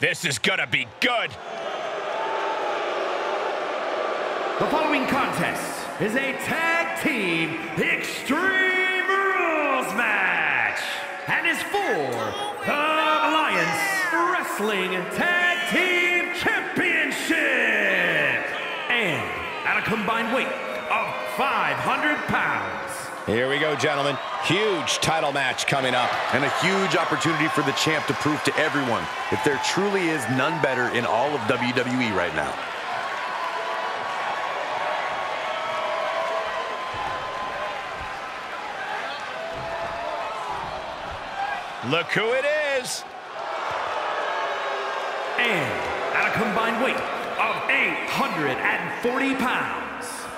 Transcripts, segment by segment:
This is gonna be good. The following contest is a tag team Extreme Rules match and is for the Alliance Wrestling Tag Team Championship and at a combined weight of 500 pounds. Here we go, gentlemen. Huge title match coming up. And a huge opportunity for the champ to prove to everyone that there truly is none better in all of WWE right now. Look who it is. And at a combined weight of 840 pounds.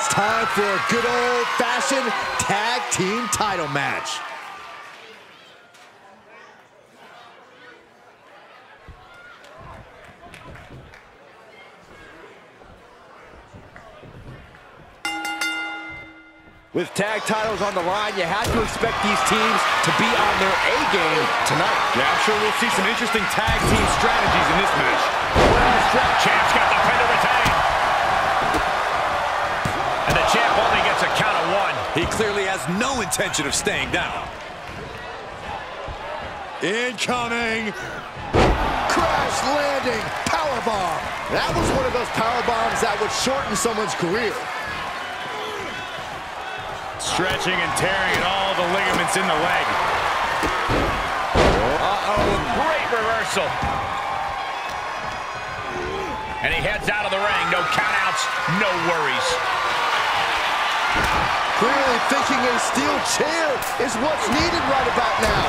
It's time for a good old-fashioned tag team title match. With tag titles on the line, you have to expect these teams to be on their A-game tonight. Yeah, I'm sure we'll see some interesting tag team strategies in this match. Champ's got the pin to retain. Champ only gets a count of one. He clearly has no intention of staying down. Incoming. Crash landing powerbomb. That was one of those power bombs that would shorten someone's career. Stretching and tearing at all the ligaments in the leg. Uh-oh, great reversal. And he heads out of the ring. No countouts, no worries. Clearly thinking a steel chair is what's needed right about now.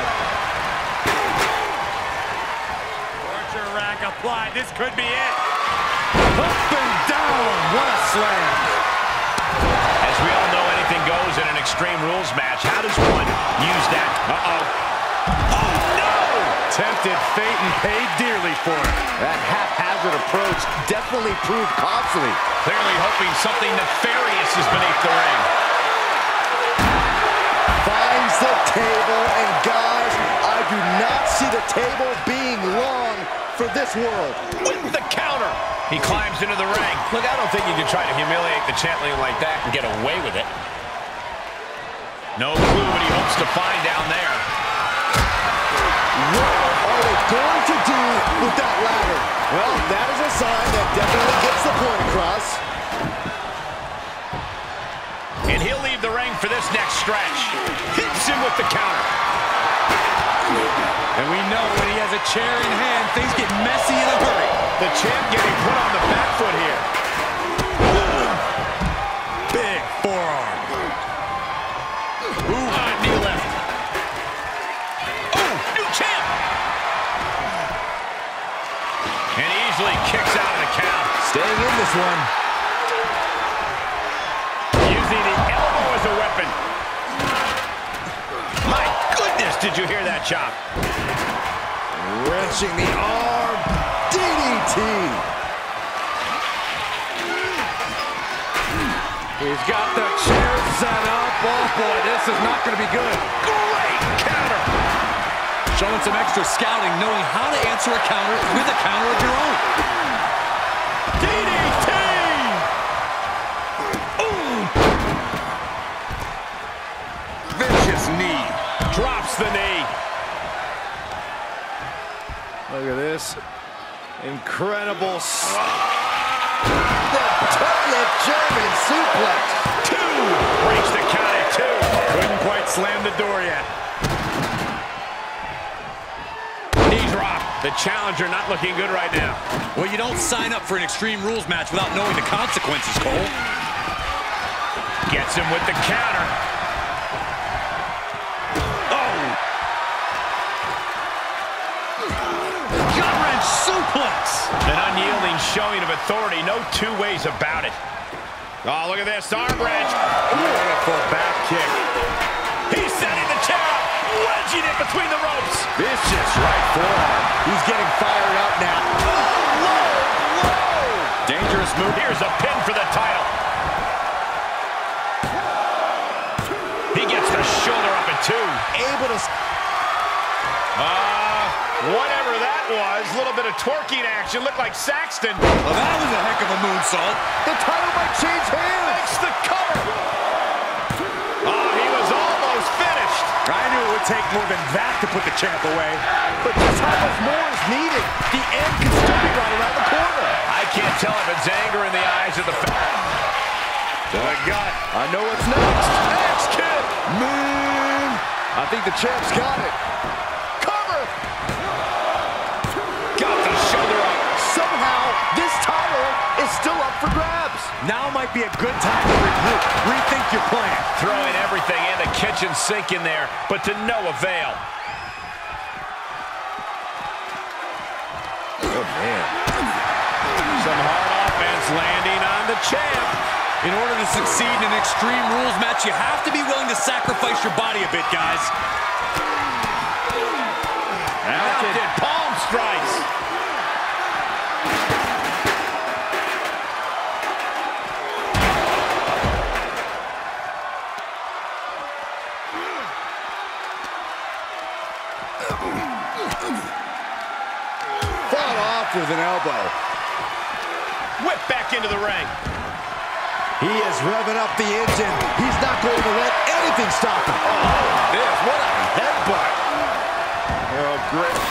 Torture rack applied. This could be it. Up and down. What a slam. As we all know, anything goes in an Extreme Rules match. How does one use that? Uh-oh. Oh, no! Tempted fate and paid dearly for it. That haphazard approach definitely proved costly. Clearly hoping something nefarious is beneath the ring. The table, and guys, I do not see the table being long for this world. With the counter. He climbs into the ring. Look, I don't think you can try to humiliate the champion like that and get away with it. No clue what he hopes to find down there. What are they going to do with that ladder? Well, that is a sign that definitely gets the point across. The ring for this next stretch. Hits him with the counter. And we know when he has a chair in hand, things get messy in a hurry. The champ getting put on the back foot here. Big forearm. Ooh, ah, knee left. Oh, new champ. And easily kicks out of the count. Staying in this one. Weapon. My goodness, did you hear that chop? Wrenching the arm. DDT. He's got the chair set up. Oh, boy, this is not going to be good. Great counter. Showing some extra scouting, knowing how to answer a counter with a counter of your own. DDT. Drops the knee. Look at this. Incredible. The toilet German suplex. Two. Breaks the count at two. Couldn't quite slam the door yet. The challenger not looking good right now. Well, you don't sign up for an Extreme Rules match without knowing the consequences, Cole. Gets him with the counter. An unyielding showing of authority. No two ways about it. Oh, look at this. Arm wrench. Beautiful back kick. He's setting the chair up. Wedging it between the ropes. Vicious right forearm. He's getting fired up now. Dangerous move. Here's a pin for the title. He gets the shoulder up at two. Able to... Uh, whatever that was. A little bit of twerking action. Looked like Saxton. Well, that was a heck of a moonsault. The title might change hands. Makes the cover. Oh, he was almost finished. I knew it would take more than that to put the champ away. But just how much more is needed? The end could still be right around the corner. I can't tell if it's anger in the eyes of the fan. To the gut. I know what's next. Next kid. Man, I think the champ's got it. Now might be a good time to regroup, rethink your plan. Throwing everything in the kitchen sink in there, but to no avail. Oh, man. Some hard offense landing on the champ. In order to succeed in an Extreme Rules match, you have to be willing to sacrifice your body a bit, guys. Mounted palm strikes. Elbow. Whip back into the ring. He is revving up the engine. He's not going to let anything stop him. Oh, this, what a headbutt. Oh, great.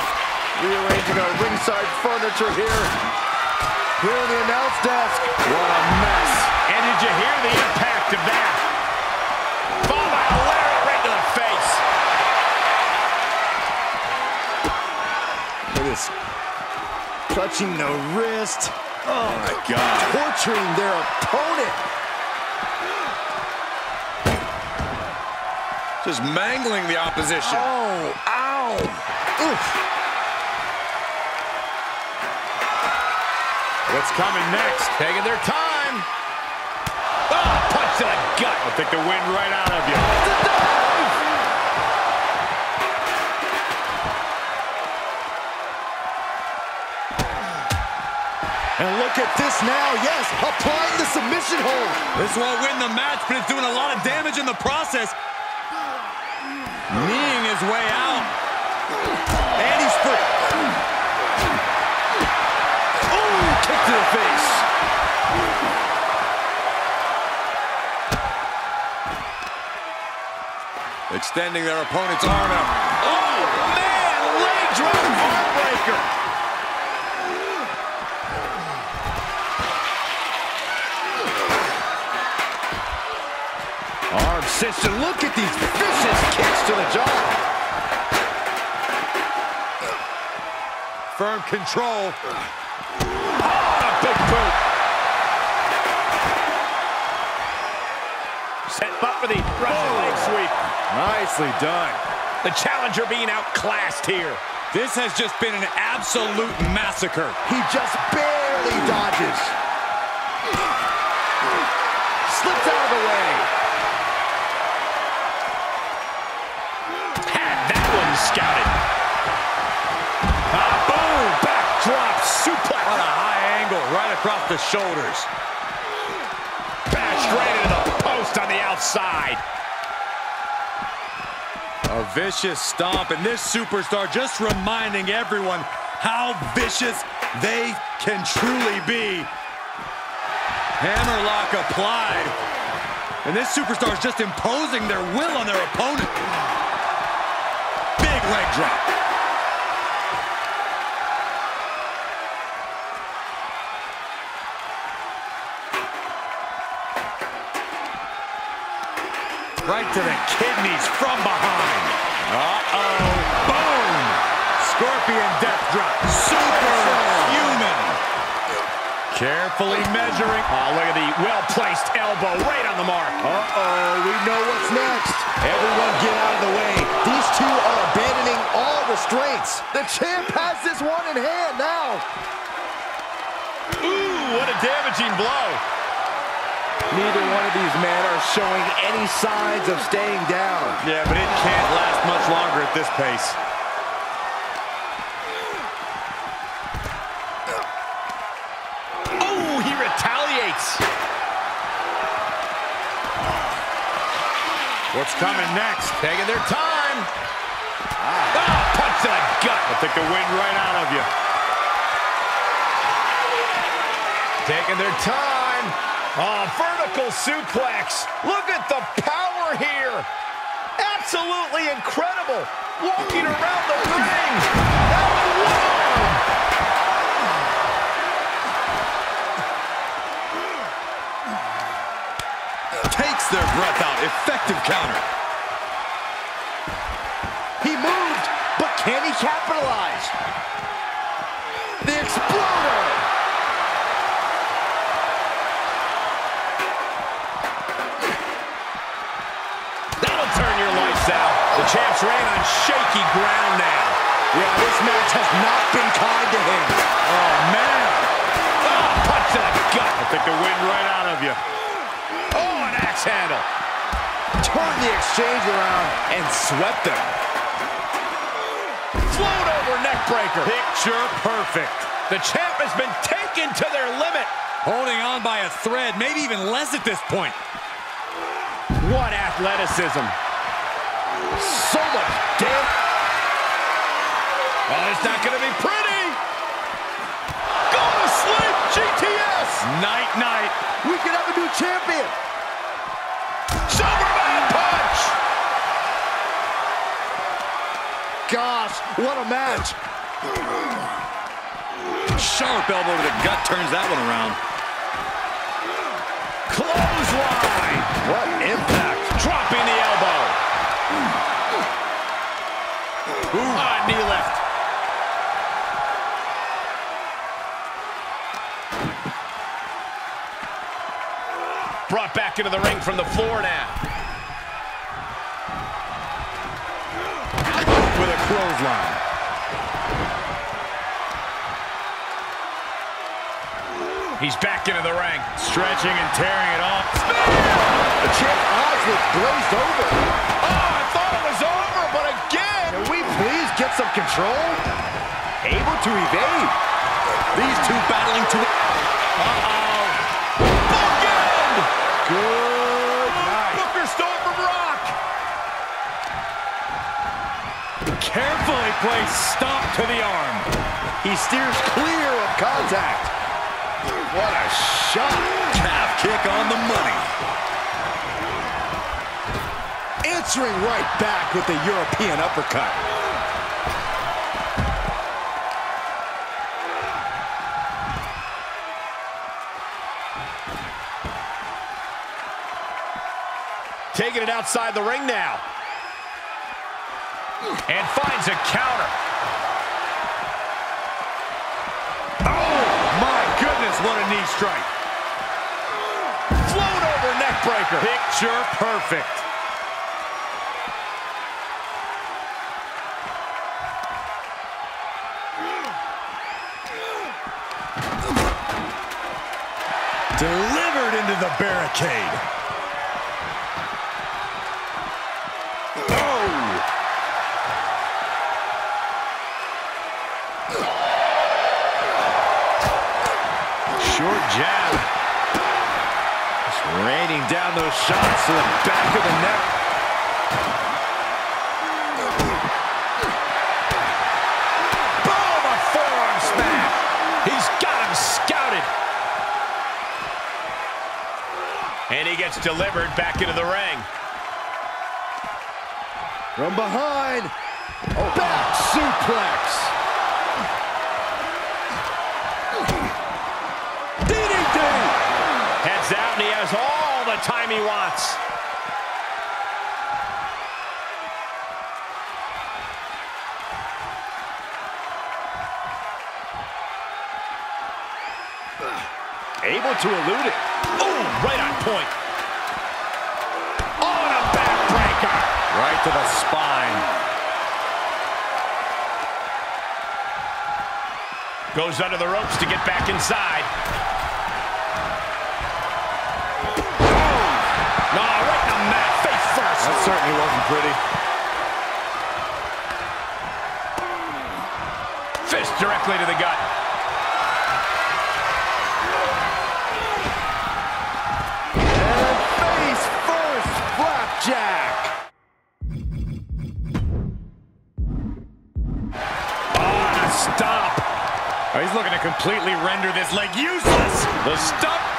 Rearranging our ringside furniture here. Here in the announce desk. What a mess. And did you hear the impact of that? Touching the wrist. Oh, my oh, God. Torturing their opponent. Just mangling the opposition. Oh, ow. Oof. What's coming next? Taking their time. Oh, punch to the gut. I'll take the wind right out of you. And look at this now. Yes, applying the submission hold. This won't win the match, but it's doing a lot of damage in the process. Kneeing his way out. And he's free. Ooh, kick to the face. Extending their opponent's arm out. Oh, man, leg drop heartbreaker. Cinched, look at these vicious kicks to the jaw. Firm control. A big boot. Set up for the Russian oh. leg sweep. Nicely done. The challenger being outclassed here. This has just been an absolute massacre. He just barely dodges. Across the shoulders. Bashed right into the post on the outside. A vicious stomp, and this superstar just reminding everyone how vicious they can truly be. Hammerlock applied. And this superstar is just imposing their will on their opponent. Big leg drop. To the kidneys from behind. Uh-oh. Boom! Scorpion death drop. Superhuman. Carefully measuring. Oh, look at the well-placed elbow right on the mark. Uh-oh, we know what's next. Everyone get out of the way. These two are abandoning all restraints. The champ has this one in hand now. Ooh, what a damaging blow. Neither one of these men are showing any signs of staying down. Yeah, but it can't last much longer at this pace. Oh, he retaliates. What's coming next? Taking their time. Ah, punch to the gut. I'll take the wind right out of you. Taking their time. Oh, vertical suplex. Look at the power here. Absolutely incredible. Walking around the ring. That one. Takes their breath out. Effective counter. He moved, but can he capitalize? The champ's reign on shaky ground now. Yeah, this match has not been kind to him. Oh, man. Ah, oh, punch to the gut. I'll take the wind right out of you. Oh, an axe handle. Turned the exchange around and swept them. Float over neck breaker. Picture perfect. The champ has been taken to their limit. Holding on by a thread, maybe even less at this point. What athleticism. So much damn. Oh, it's not going to be pretty. Go to sleep, GTS. Night, night. We could have a new champion. Superman punch. Gosh, what a match. Sharp elbow to the gut turns that one around. Clothesline. What impact. Dropping the elbow. Ah, knee lift. Brought back into the ring from the floor now. With a clothesline. He's back into the ring. Stretching and tearing it off. The champ's eyes look glazed over. Oh, I thought it was over, but again. Can we get some control? Able to evade. These two battling to... Uh-oh. Bookend! Good night. Booker Storm from Rock. Carefully placed stomp to the arm. He steers clear of contact. What a shot. Calf kick on the money. Answering right back with the European uppercut. Taking it outside the ring now. And finds a counter. Oh, my goodness, what a knee strike. Float over neck breaker. Picture perfect. Delivered into the barricade. Raining down those shots to the back of the neck. Boom, a forearm smash. He's got him scouted. And he gets delivered back into the ring. From behind. Back suplex. Jimmy Watts. Able to elude it. Oh, right on point. Oh, and a backbreaker. Right to the spine. Goes under the ropes to get back inside. Certainly wasn't pretty. Fist directly to the gut. And face first, flapjack. On a stomp. Oh, he's looking to completely render this leg useless. The stump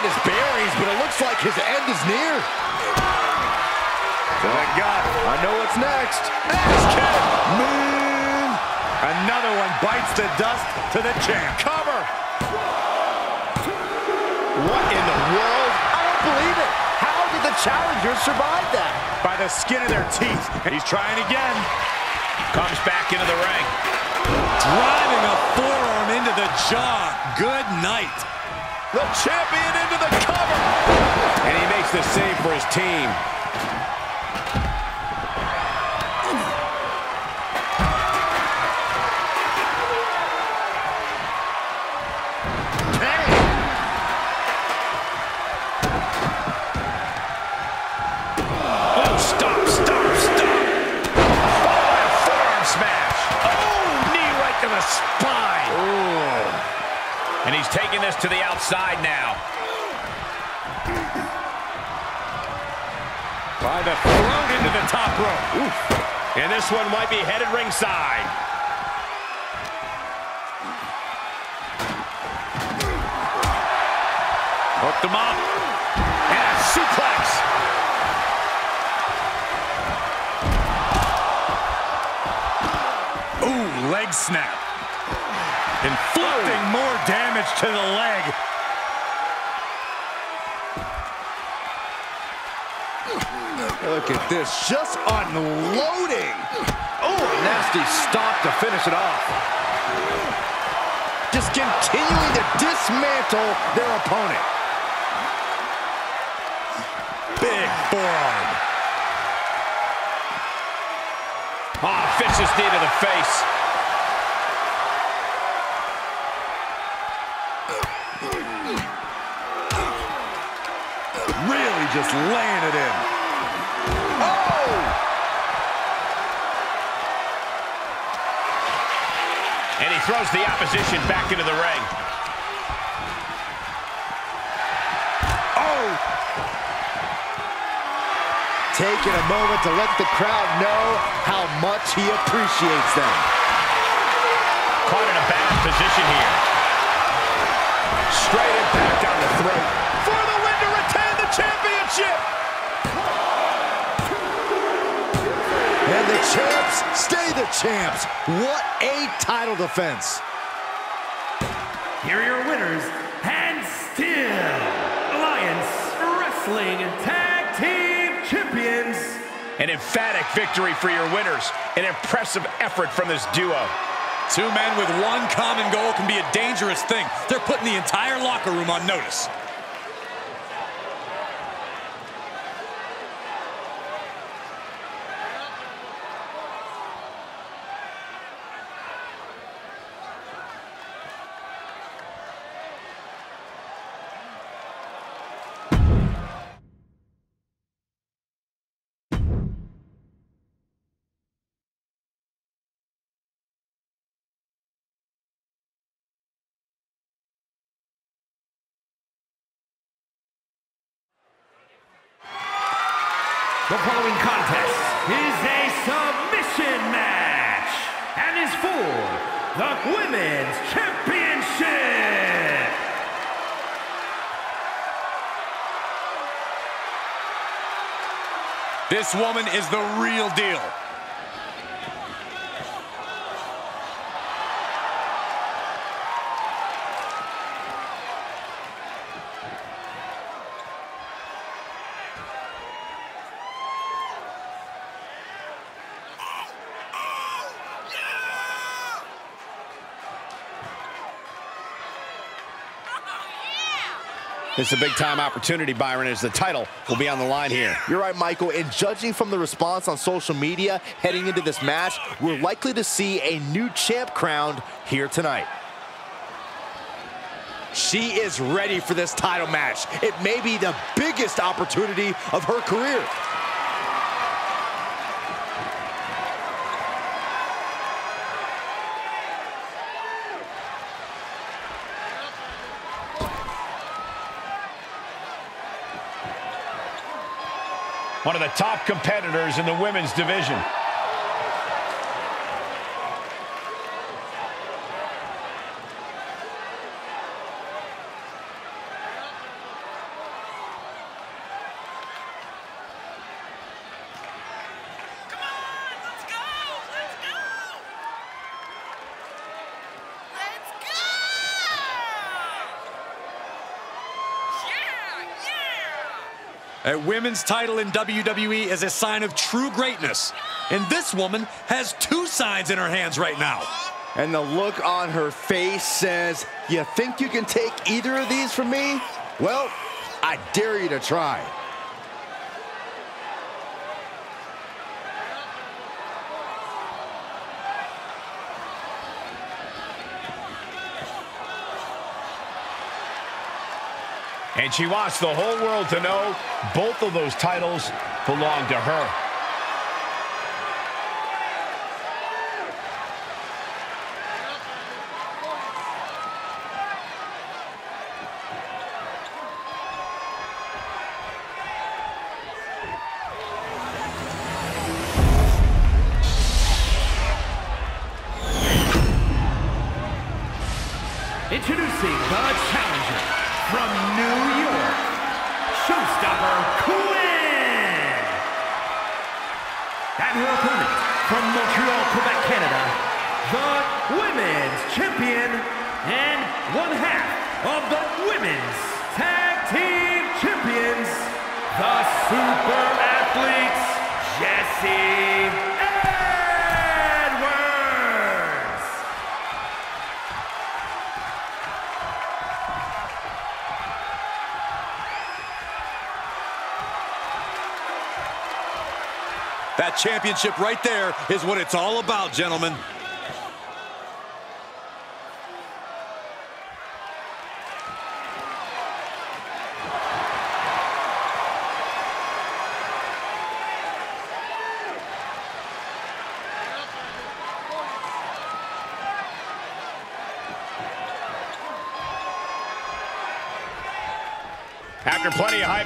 find his bearings, but it looks like his end is near. To the gut. I know what's next. Ass kick. Man. Another one bites the dust to the champ. Cover. What in the world? I don't believe it. How did the challengers survive that? By the skin of their teeth. He's trying again. Comes back into the ring. Driving a forearm into the jaw. Good night. The champion makes the save for his team. Oh, stop, stop, stop. The throat into the top rope. And this one might be headed ringside. Hooked him up. And a suplex. Ooh, leg snap. Inflicting more damage to the leg. Look at this, just unloading. Oh, nasty stop to finish it off. Just continuing to dismantle their opponent. Big forearm. Ah, oh, vicious knee to the face. Really just laying it in. He throws the opposition back into the ring. Oh! Taking a moment to let the crowd know how much he appreciates them. Caught in a bad position here. Straight impact down the throat. For the win to retain the championship. And the champs stay the champs. What a title defense. Here are your winners, and still Alliance Wrestling Tag Team Champions. An emphatic victory for your winners. An impressive effort from this duo. Two men with one common goal can be a dangerous thing. They're putting the entire locker room on notice. This woman is the real deal. It's a big-time opportunity, Byron, as the title will be on the line here. You're right, Michael. And judging from the response on social media heading into this match, we're likely to see a new champ crowned here tonight. She is ready for this title match. It may be the biggest opportunity of her career. One of the top competitors in the women's division. A women's title in WWE is a sign of true greatness. And this woman has two signs in her hands right now. And the look on her face says, you think you can take either of these from me? Well, I dare you to try. And she wants the whole world to know both of those titles belong to her. Championship right there is what it's all about, gentlemen.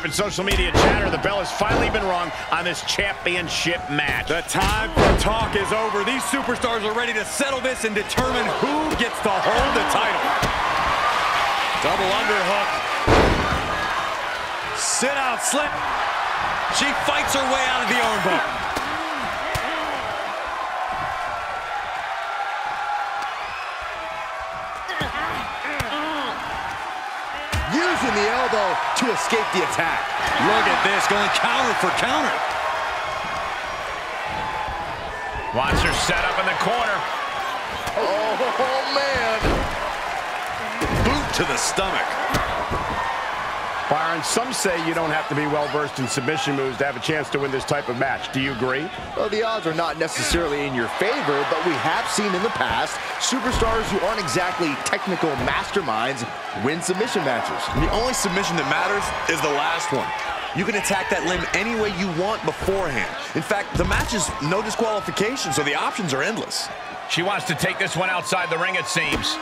And social media chatter, the bell has finally been rung on this championship match. The time for talk is over. These superstars are ready to settle this and determine who gets to hold the title. Double underhook. Sit out slip. She fights her way out of the armbar. Using the elbow to escape the attack. Look at this, going counter for counter. Wants her set up in the corner. Oh, man. Boot to the stomach. Byron, some say you don't have to be well-versed in submission moves to have a chance to win this type of match. Do you agree? Well, the odds are not necessarily in your favor, but we have seen in the past superstars who aren't exactly technical masterminds win submission matches. The only submission that matters is the last one. You can attack that limb any way you want beforehand. In fact, the match is no disqualification, so the options are endless. She wants to take this one outside the ring, it seems.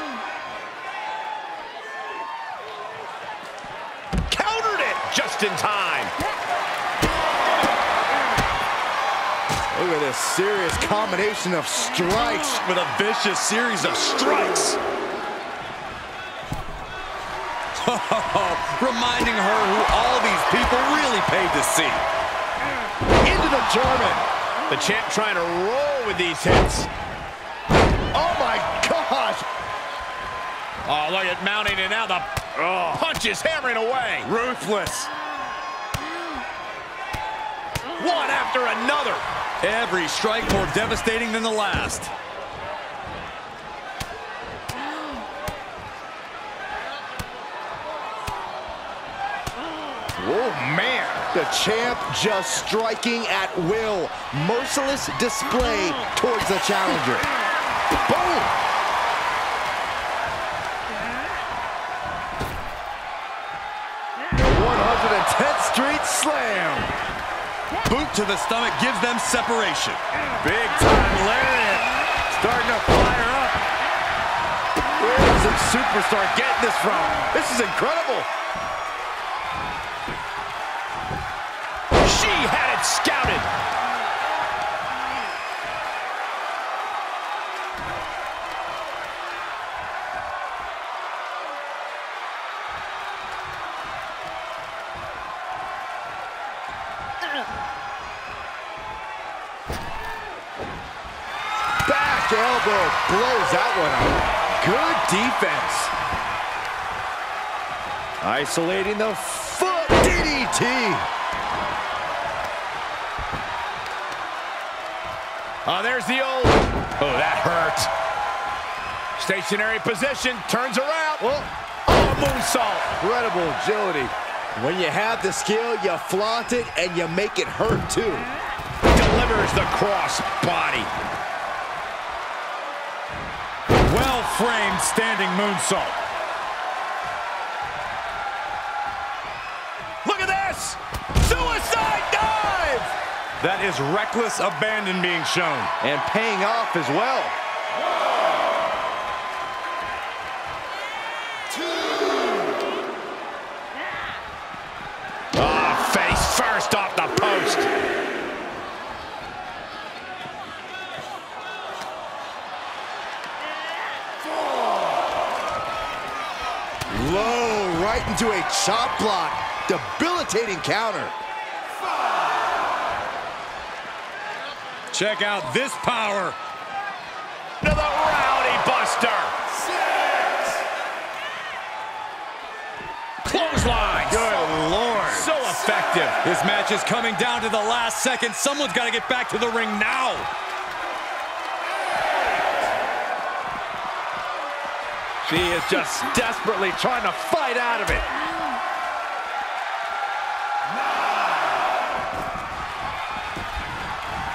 Countered it just in time. Look at this serious combination of strikes with a vicious series of strikes. Reminding her who all these people really paid to see. Into the German. The champ trying to roll with these hits. Oh my gosh. Oh, look at mounting and now the oh, punch is hammering away. Ruthless. One after another. Every strike more devastating than the last. Oh, man. The champ just striking at will. Merciless display towards the challenger. Boom! The 110th Street Slam. Boot to the stomach gives them separation. Big time lariat. Starting to fire up. Where is this superstar getting this from? This is incredible. She had it scouted. Isolating the foot DDT. Oh, ah, there's the old. Oh, that hurt. Stationary position, turns around. Oh, Oh, moonsault. incredible agility. When you have the skill, you flaunt it and you make it hurt too. Delivers the cross body. Well-framed standing moonsault. Look at this. Suicide dive. That is reckless abandon being shown. And paying off as well. Ah, face first off the post. Low, right into a chop block. Debilitating counter. Check out this power. To the rowdy buster. Clothesline. Good Lord. So effective. This match is coming down to the last second. Someone's got to get back to the ring now. She is just desperately trying to fight out of it.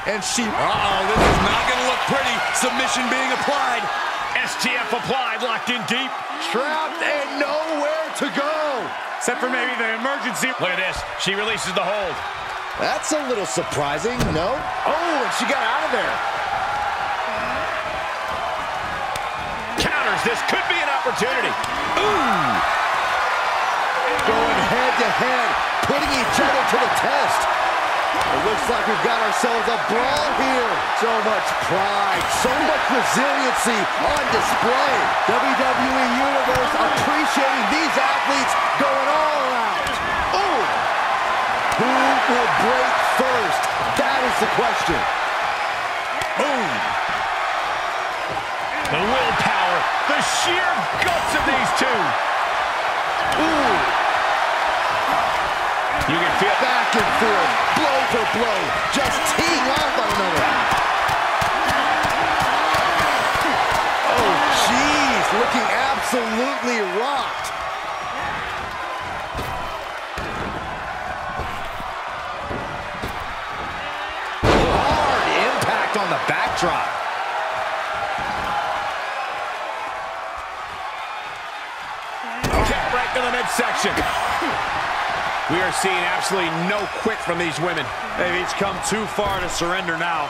And she Uh-oh, this is not going to look pretty. Submission being applied. STF applied, locked in deep. trapped and nowhere to go. Except for maybe the emergency. Look at this. She releases the hold. That's a little surprising, no? Oh, and she got out of there. Counters. This could be an opportunity. Ooh. Going head to head, putting each other to the test. It looks like we've got ourselves a brawl here. So much pride, so much resiliency on display. WWE Universe appreciating these athletes going all out. Oh! Who will break first? That is the question. Boom. The willpower, the sheer guts of these two. Ooh! You can feel Back and forth, for blow, just teeing off on another. Oh, jeez, looking absolutely rocked. hard impact on the backdrop. Kick right to the midsection. We are seeing absolutely no quit from these women. They've each come too far to surrender now.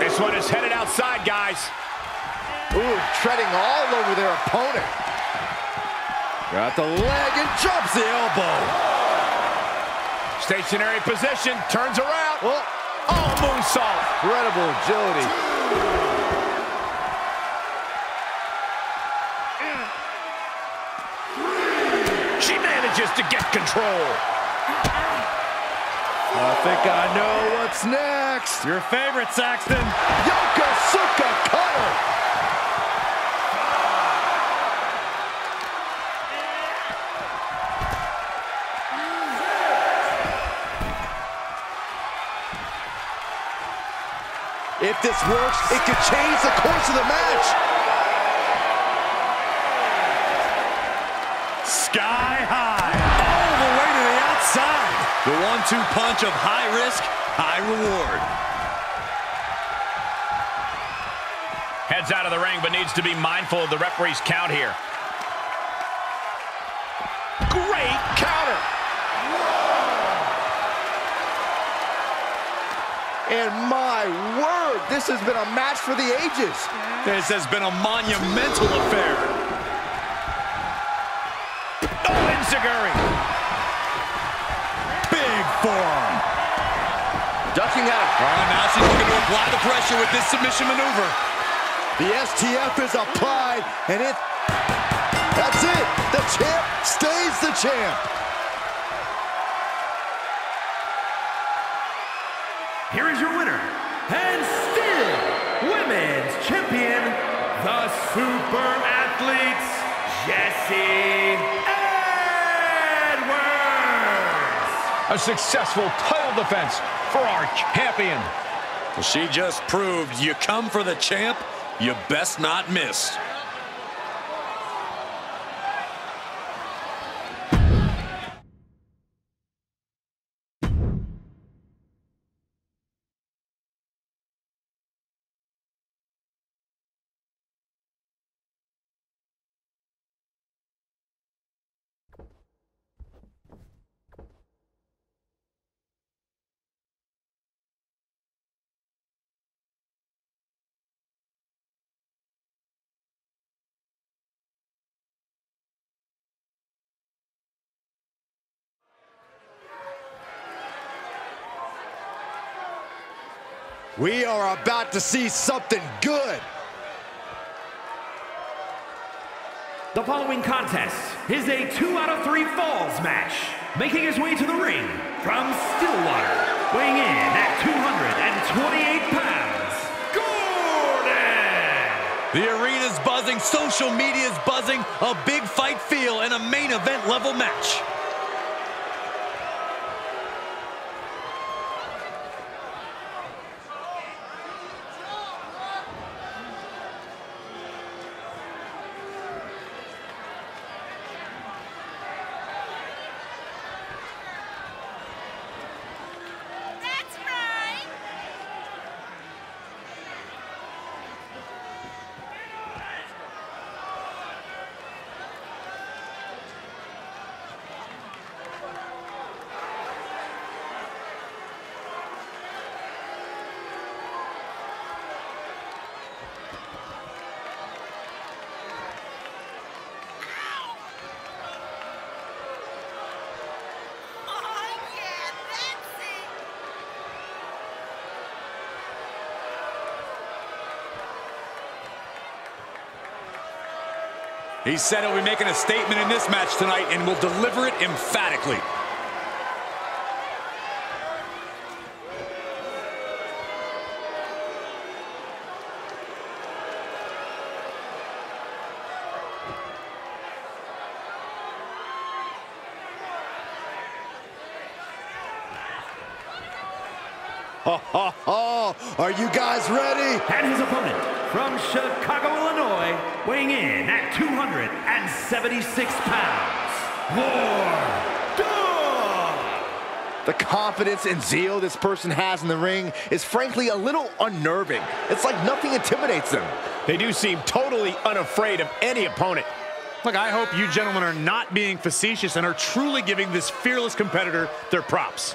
This one is headed outside, guys. Ooh, treading all over their opponent. Got the leg and drops the elbow. Stationary position, turns around. Oh, moonsault. Incredible agility. She manages to get control. I think I know what's next. Your favorite, Saxton. Yokosuka cutter. If this works, it could change the course of the match. Sky high, all the way to the outside. The one-two punch of high risk, high reward. Heads out of the ring, but needs to be mindful of the referee's count here. Great counter. And my word, this has been a match for the ages. This has been a monumental affair. Oh. Big forearm. Ducking out. Oh, now she's looking to apply the pressure with this submission maneuver. The STF is applied, and it... That's it. The champ stays the champ. Super athletes, Jesse Edwards. A successful title defense for our champion. She just proved you come for the champ, you best not miss. We are about to see something good. The following contest is a two out of three falls match. Making his way to the ring from Stillwater, weighing in at 228 pounds, Gordon! The arena's buzzing, social media's buzzing, a big fight feel, and a main event level match. He said he'll be making a statement in this match tonight and will deliver it emphatically. Oh, are you guys ready? And his opponent from Chicago, Illinois, weighing in at 276 pounds, Wardog! The confidence and zeal this person has in the ring is frankly a little unnerving. It's like nothing intimidates them. They do seem totally unafraid of any opponent. Look, I hope you gentlemen are not being facetious and are truly giving this fearless competitor their props.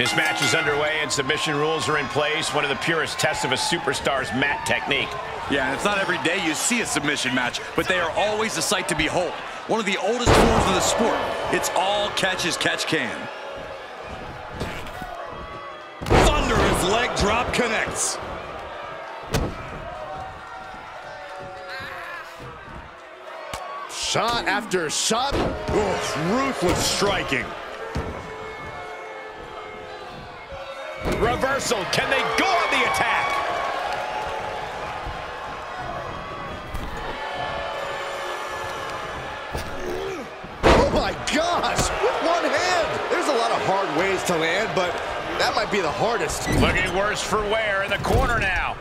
This match is underway and submission rules are in place. One of the purest tests of a superstar's mat technique. Yeah, and it's not every day you see a submission match, but they are always a sight to behold. One of the oldest forms of the sport. It's all catch as catch can. Thunderous leg drop connects. Shot after shot. Oof, ruthless striking. Reversal. Can they go on the attack? Oh my gosh! With one hand! There's a lot of hard ways to land, but that might be the hardest. Looking worse for wear in the corner now.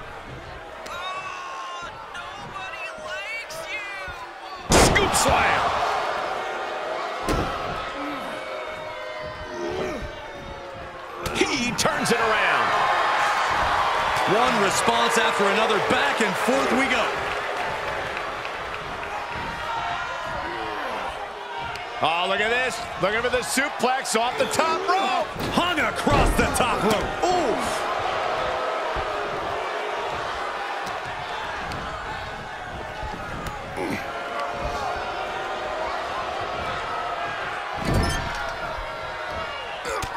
After another. Back and forth we go. Oh, look at this. Looking for the suplex off the top rope. Hung across the top rope. Oof.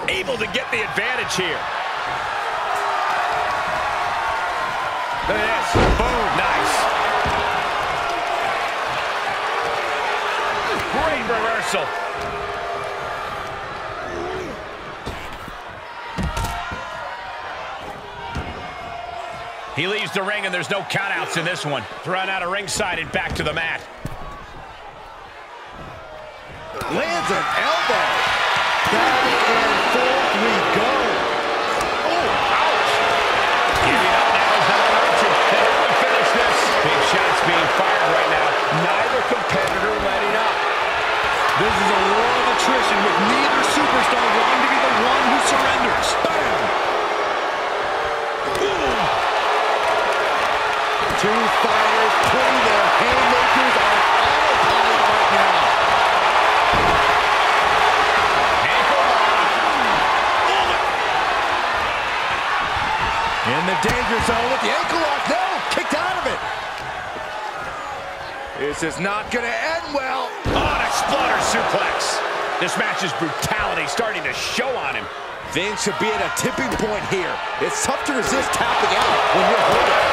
Able to get the advantage here. This. Boom. Nice. Great reversal. He leaves the ring, and there's no countouts in this one. Thrown out of ringside and back to the mat. Lands an elbow. Back and forth we go. Giving up now is not an option. They have to finish this. Big shots being fired right now. Neither competitor letting up. This is a war of attrition with neither superstar wanting to be the one who surrenders. Bam! Two fighters putting their haymakers on autopilot right now. In the danger zone with the ankle lock. No, kicked out of it. This is not going to end well. Oh, an exploder suplex. This match's brutality starting to show on him. Things should be at a tipping point here. It's tough to resist tapping out when you're holding.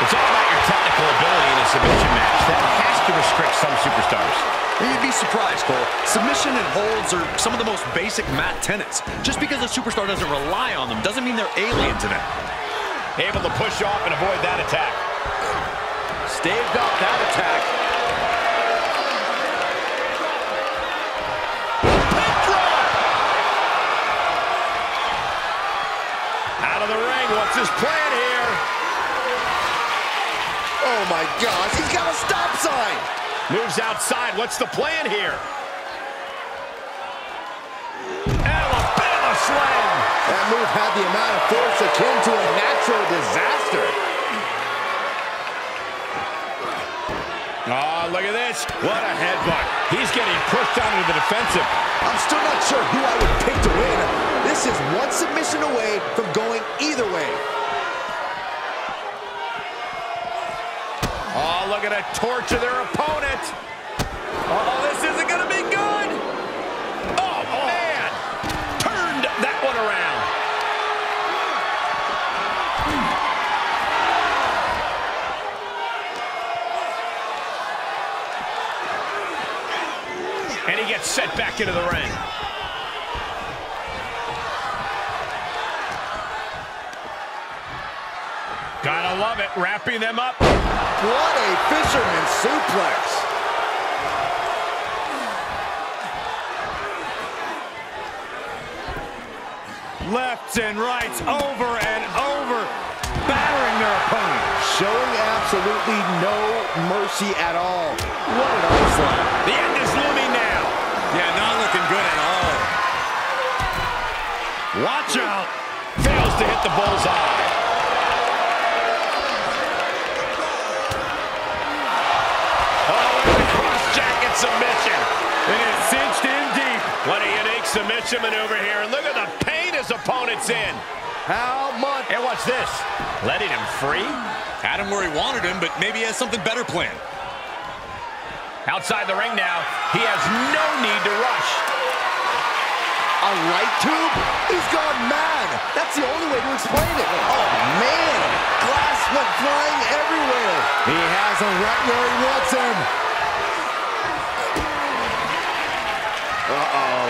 It's all about your technical ability in a submission match. That has to restrict some superstars. You'd be surprised, Cole. Submission and holds are some of the most basic mat tenets. Just because a superstar doesn't rely on them doesn't mean they're alien to them. Able to push off and avoid that attack. Staved off that attack. Out of the ring. What's his plan here? Oh my gosh, he's got a stop sign. Moves outside. What's the plan here? Alabama slam. That move had the amount of force akin to a natural disaster. Oh, look at this. What a headbutt. He's getting pushed down onto the defensive. I'm still not sure who I would pick to win. This is one submission away from going either way. Oh, look at it. Torture their opponent. Oh, this isn't going to be good. Gets set back into the ring. Gotta love it, wrapping them up. What a fisherman suplex. Lefts and rights over and over, battering their opponent. Showing absolutely no mercy at all. What an onslaught. Looking good at all. Watch out. Fails to hit the bullseye. Oh, and the cross jacket submission. And it's cinched in deep. What a unique submission maneuver here. And look at the pain his opponent's in. How much? And watch this? Letting him free? Had him where he wanted him, but maybe he has something better planned. Outside the ring now. He has no need to rush. A right tube? He's gone mad. That's the only way to explain it. Oh, man. Glass went flying everywhere. He has a right where he wants him. Uh-oh.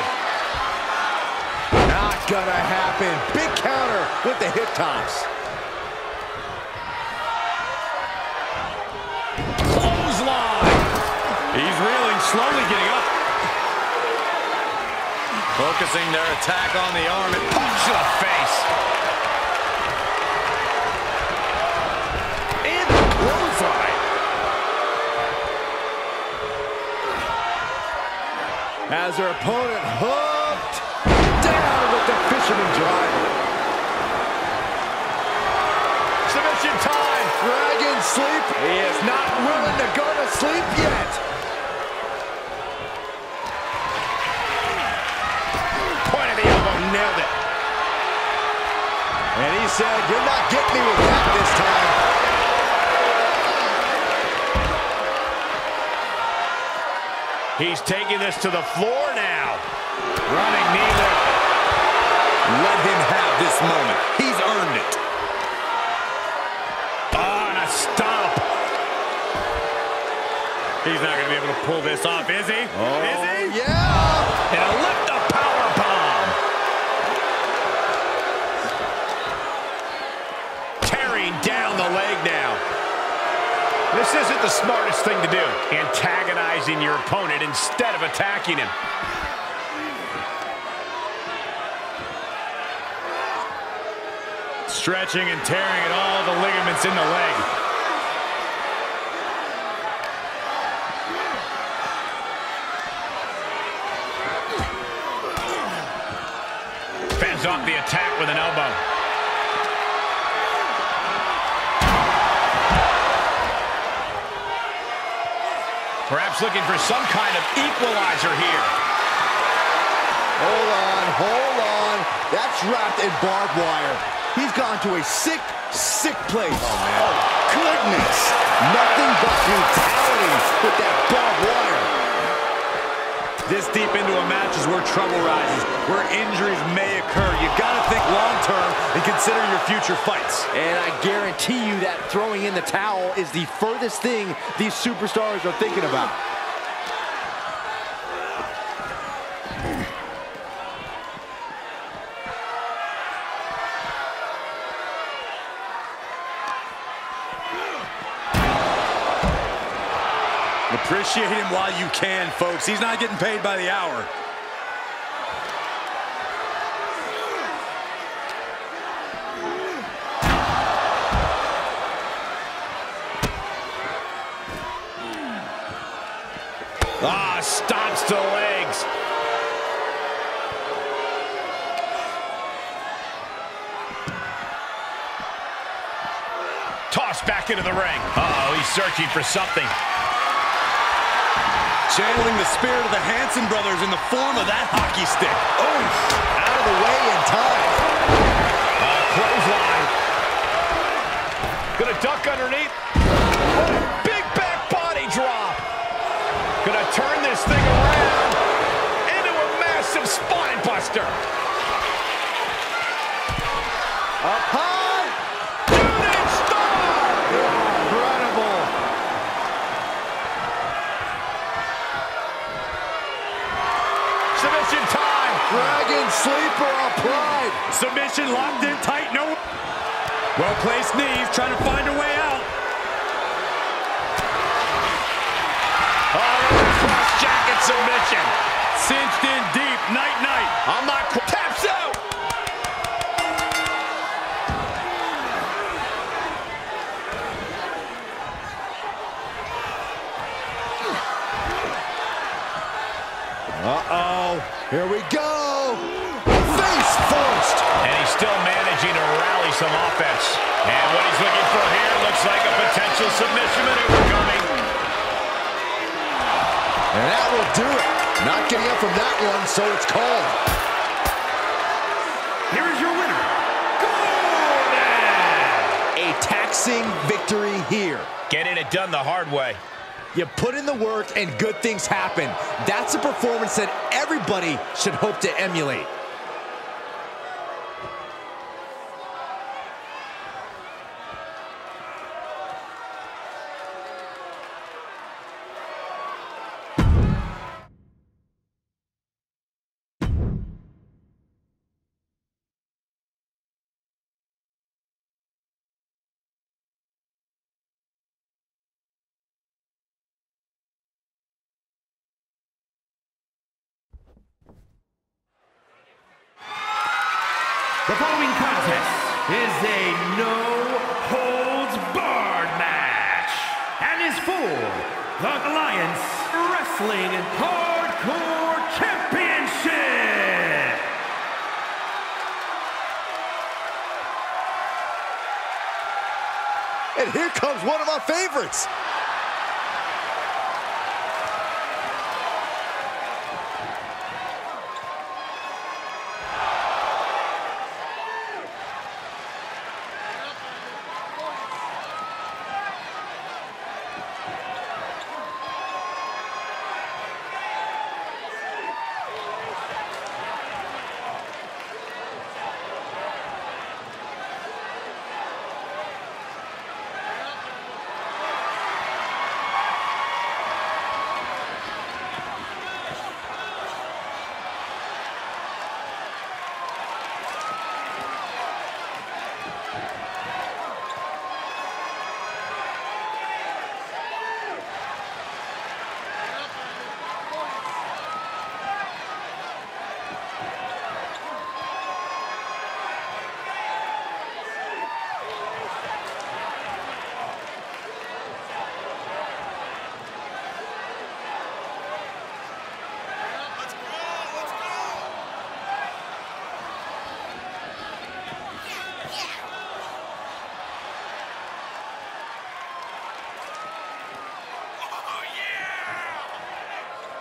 Not gonna happen. Big counter with the hip toss. Focusing their attack on the arm and punch to the face. And the clothesline. As her opponent hooked down with the fisherman driver. Submission time. Dragon sleep. He is not willing to go to sleep yet. Point of the elbow. Nailed it. And he said, you're not getting me with that this time. He's taking this to the floor now. Running knee lift. Let him have this moment. He's earned it. Oh, and a stomp. He's not going to be able to pull this off, is he? Oh, is he? yeah. And a lift up power bomb. Tearing down the leg now. This isn't the smartest thing to do, antagonizing your opponent instead of attacking him. Stretching and tearing at all the ligaments in the leg. Fends off the attack with an elbow. Perhaps looking for some kind of equalizer here. Hold on, hold on. That's wrapped in barbed wire. He's gone to a sick, sick place. Oh, man. Oh, goodness. Nothing but brutality with that barbed wire. This deep into a match is where trouble rises, where injuries may occur. you got to think long-term and consider your future fights. And I guarantee you that throwing in the towel is the furthest thing these superstars are thinking about. Appreciate him while you can, folks. He's not getting paid by the hour. Ah, stomps to the legs. Tossed back into the ring. Uh oh he's searching for something. Channeling the spirit of the Hanson brothers in the form of that hockey stick. Oh, out of the way in time. Uh, clothesline. Gonna duck underneath. Oh, big back body drop. Gonna turn this thing around into a massive spine buster. Up high. Shooting star. Incredible. Submission time. Dragon sleeper applied. Submission locked in tight. No. Well-placed knees, trying to find a way out. Oh, cross jacket submission. Cinched in deep. Night-night. I'm not taps out. Uh-oh. Here we go. Face first. And he's still managing to rally some offense. And what he's looking for here looks like a potential submission maneuver coming. And that will do it. Not getting up from that one, so it's called. Here is your winner, Gordon! A taxing victory here. Getting it done the hard way. You put in the work and good things happen. That's a performance that everybody should hope to emulate.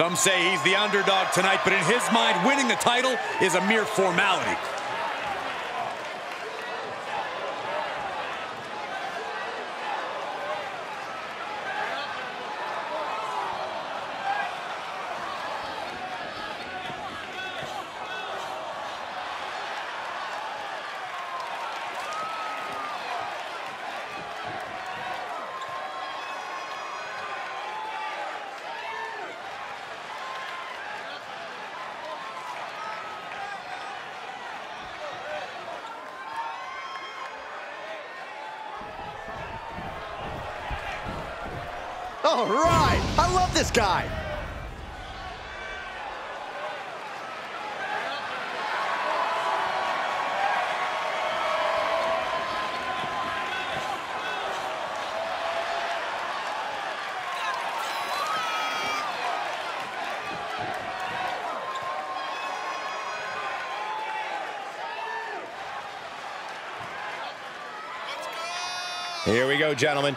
Some say he's the underdog tonight, but in his mind, winning the title is a mere formality. All right. I love this guy. Here we go, gentlemen.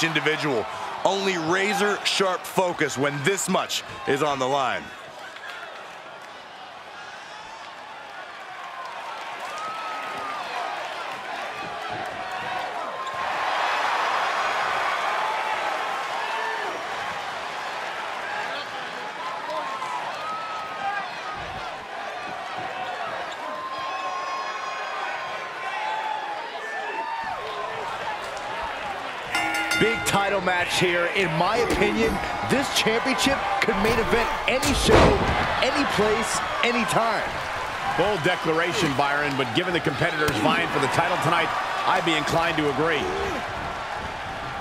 Each individual. Only razor sharp focus when this much is on the line. Big title match here. In my opinion, this championship could main event any show, any place, any time. Bold declaration, Byron, but given the competitors vying for the title tonight, I'd be inclined to agree.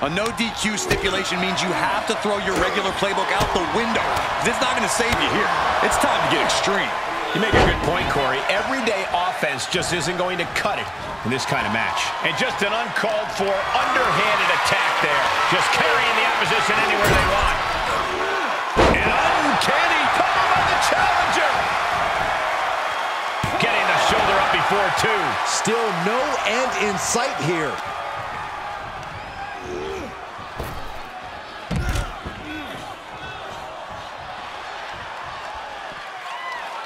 A no DQ stipulation means you have to throw your regular playbook out the window. This is not going to save you here. It's time to get extreme. You make a good point, Corey. Everyday offense just isn't going to cut it in this kind of match. And just an uncalled for, underhanded attack there. Just carrying the opposition anywhere they want. An uncanny cover by the challenger. Getting the shoulder up before two. Still no end in sight here.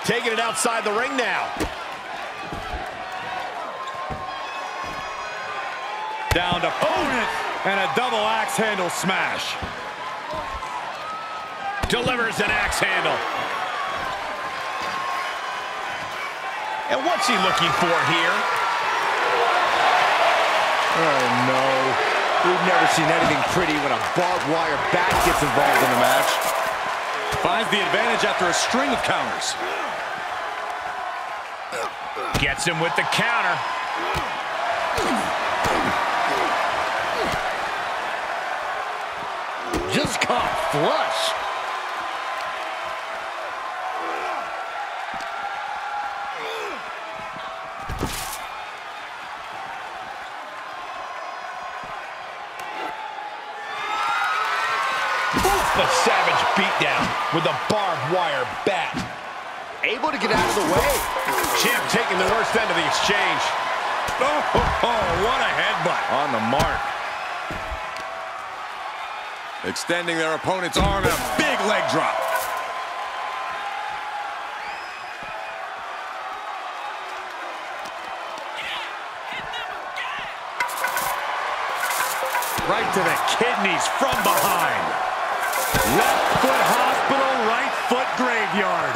Taking it outside the ring now. And a double axe handle smash. Delivers an axe handle. And what's he looking for here? Oh, no. We've never seen anything pretty when a barbed wire bat gets involved in a match. Finds the advantage after a string of counters. Gets him with the counter. Caught flush. A savage beatdown with a barbed wire bat. Able to get out of the way. Champ taking the worst end of the exchange. Oh, oh, oh, what a headbutt. On the mark. Extending their opponent's arm and a big leg drop. Right to the kidneys from behind. Left foot hospital, right foot graveyard.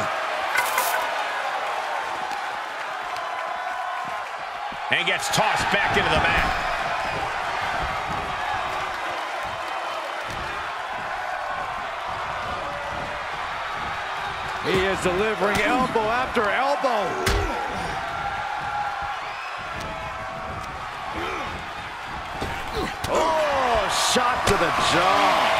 And gets tossed back into the mat. He is delivering elbow after elbow. Oh, shot to the jaw.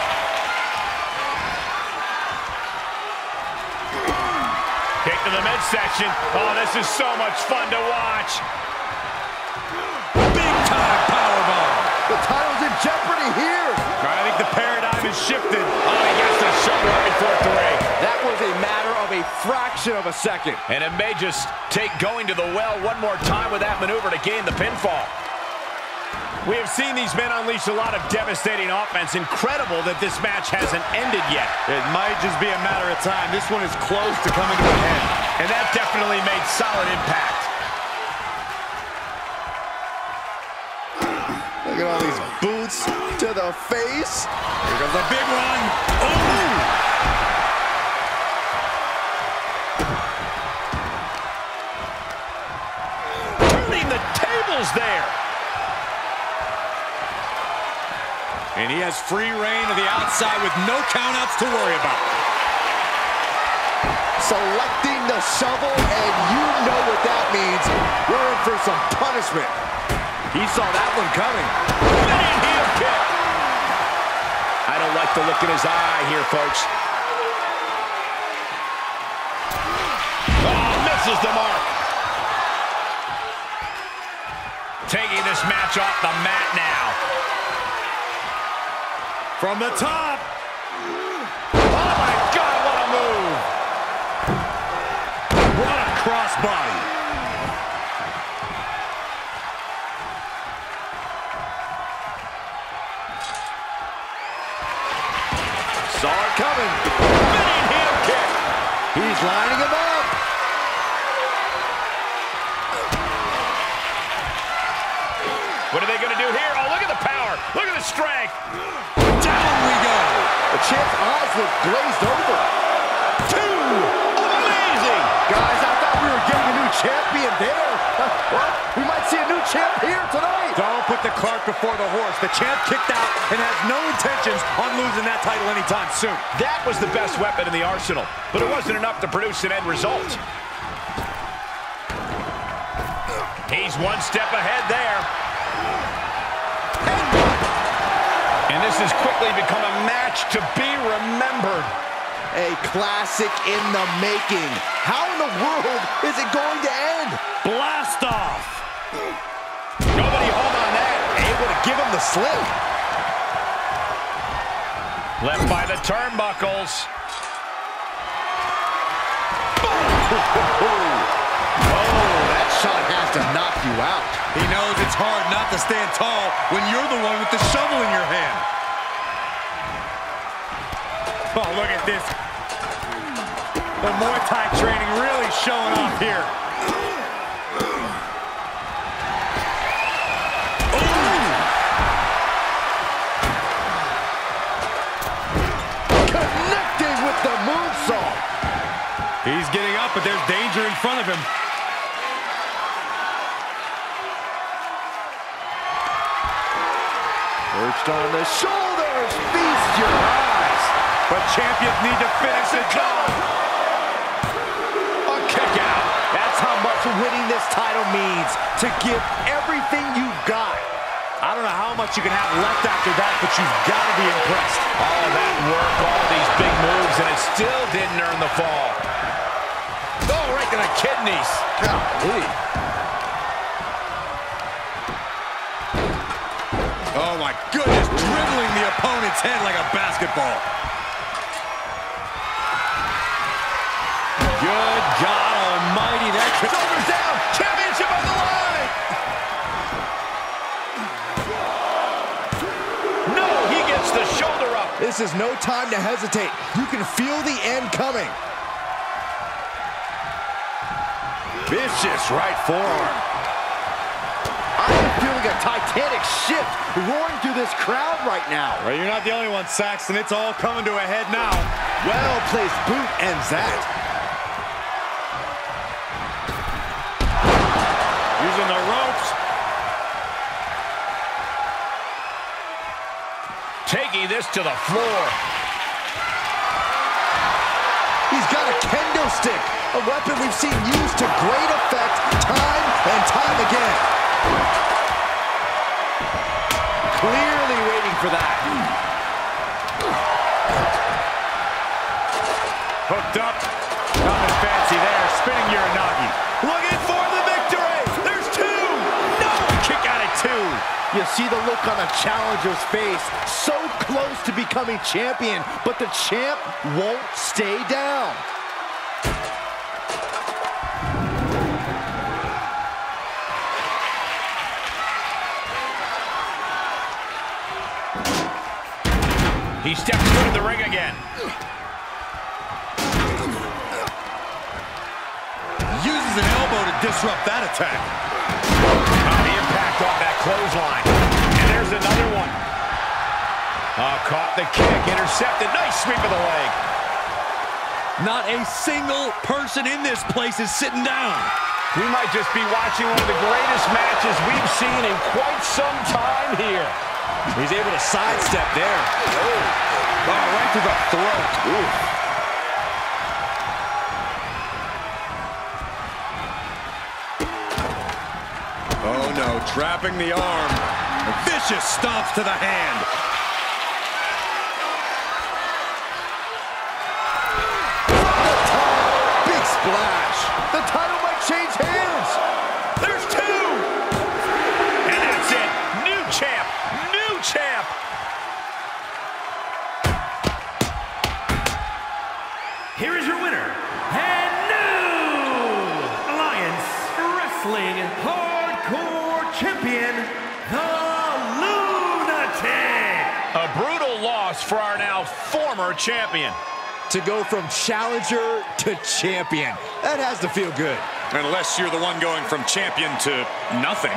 Kick to the midsection. Oh, this is so much fun to watch. Jeopardy here. I think the paradigm has shifted. Oh, he gets the shoulder up before three. That was a matter of a fraction of a second. And it may just take going to the well one more time with that maneuver to gain the pinfall. We have seen these men unleash a lot of devastating offense. Incredible that this match hasn't ended yet. It might just be a matter of time. This one is close to coming to an end. And that definitely made solid impact. The face. Here comes a big one. Oh! Turning the tables there. And he has free rein to the outside with no countouts to worry about. Selecting the shovel, and you know what that means. We're in for some punishment. He saw that one coming. Don't like the look in his eye here, folks. Oh, misses the mark. Taking this match off the mat now. From the top. Oh, my God, what a move. What a crossbody. He's lining him up. What are they going to do here? Oh, look at the power. Look at the strength. Down we go. The champ's eyes look glazed over. Two. Amazing. Guys, I thought we were getting a new champion there. Well, we might see a new champ here tonight. Don't put the cart before the horse. The champ kicked out and has no intentions on losing that title anytime soon. That was the best weapon in the arsenal, but it wasn't enough to produce an end result. He's one step ahead there. And this has quickly become a match to be remembered. A classic in the making. How in the world is it going to end? Blast off. Nobody home on that. Able to give him the slip. Left by the turnbuckles. Oh, that shot has to knock you out. He knows it's hard not to stand tall when you're the one with the shovel in your hand. Oh, look at this. The Muay Thai training really showing off here. Connecting with the moonsault. He's getting up, but there's danger in front of him. Perched on the shoulders. Feast your eyes. But champions need to finish the job. A kick out. That's how much winning this title means. To give everything you've got. I don't know how much you can have left after that, but you've got to be impressed. All that work, all these big moves, and it still didn't earn the fall. Oh, right to the kidneys. Golly. Oh my goodness, dribbling the opponent's head like a basketball. Good God almighty, that could... Shoulders down. Championship on the line. No, he gets the shoulder up. This is no time to hesitate. You can feel the end coming. Vicious right forearm. I am feeling a titanic shift roaring through this crowd right now. Well, you're not the only one, Saxton. It's all coming to a head now. Well-placed boot ends that. This to the floor. He's got a kendo stick, a weapon we've seen used to great effect time and time again. Clearly waiting for that. Hooked up. Nothing fancy there. Spinning Uranagi. Looking for the victory. There's two. No, kick out at two. You see the look on the challenger's face. So close to becoming champion, but the champ won't stay down. He steps foot in the ring again. Uses an elbow to disrupt that attack. Oh, the impact on that clothesline. And there's another one. Oh, caught the kick, intercepted. Nice sweep of the leg. Not a single person in this place is sitting down. We might just be watching one of the greatest matches we've seen in quite some time here. He's able to sidestep there. Oh, oh right to the throat. Oh no, trapping the arm. Vicious stomps to the hand. Champion. To go from challenger to champion. That has to feel good. Unless you're the one going from champion to nothing.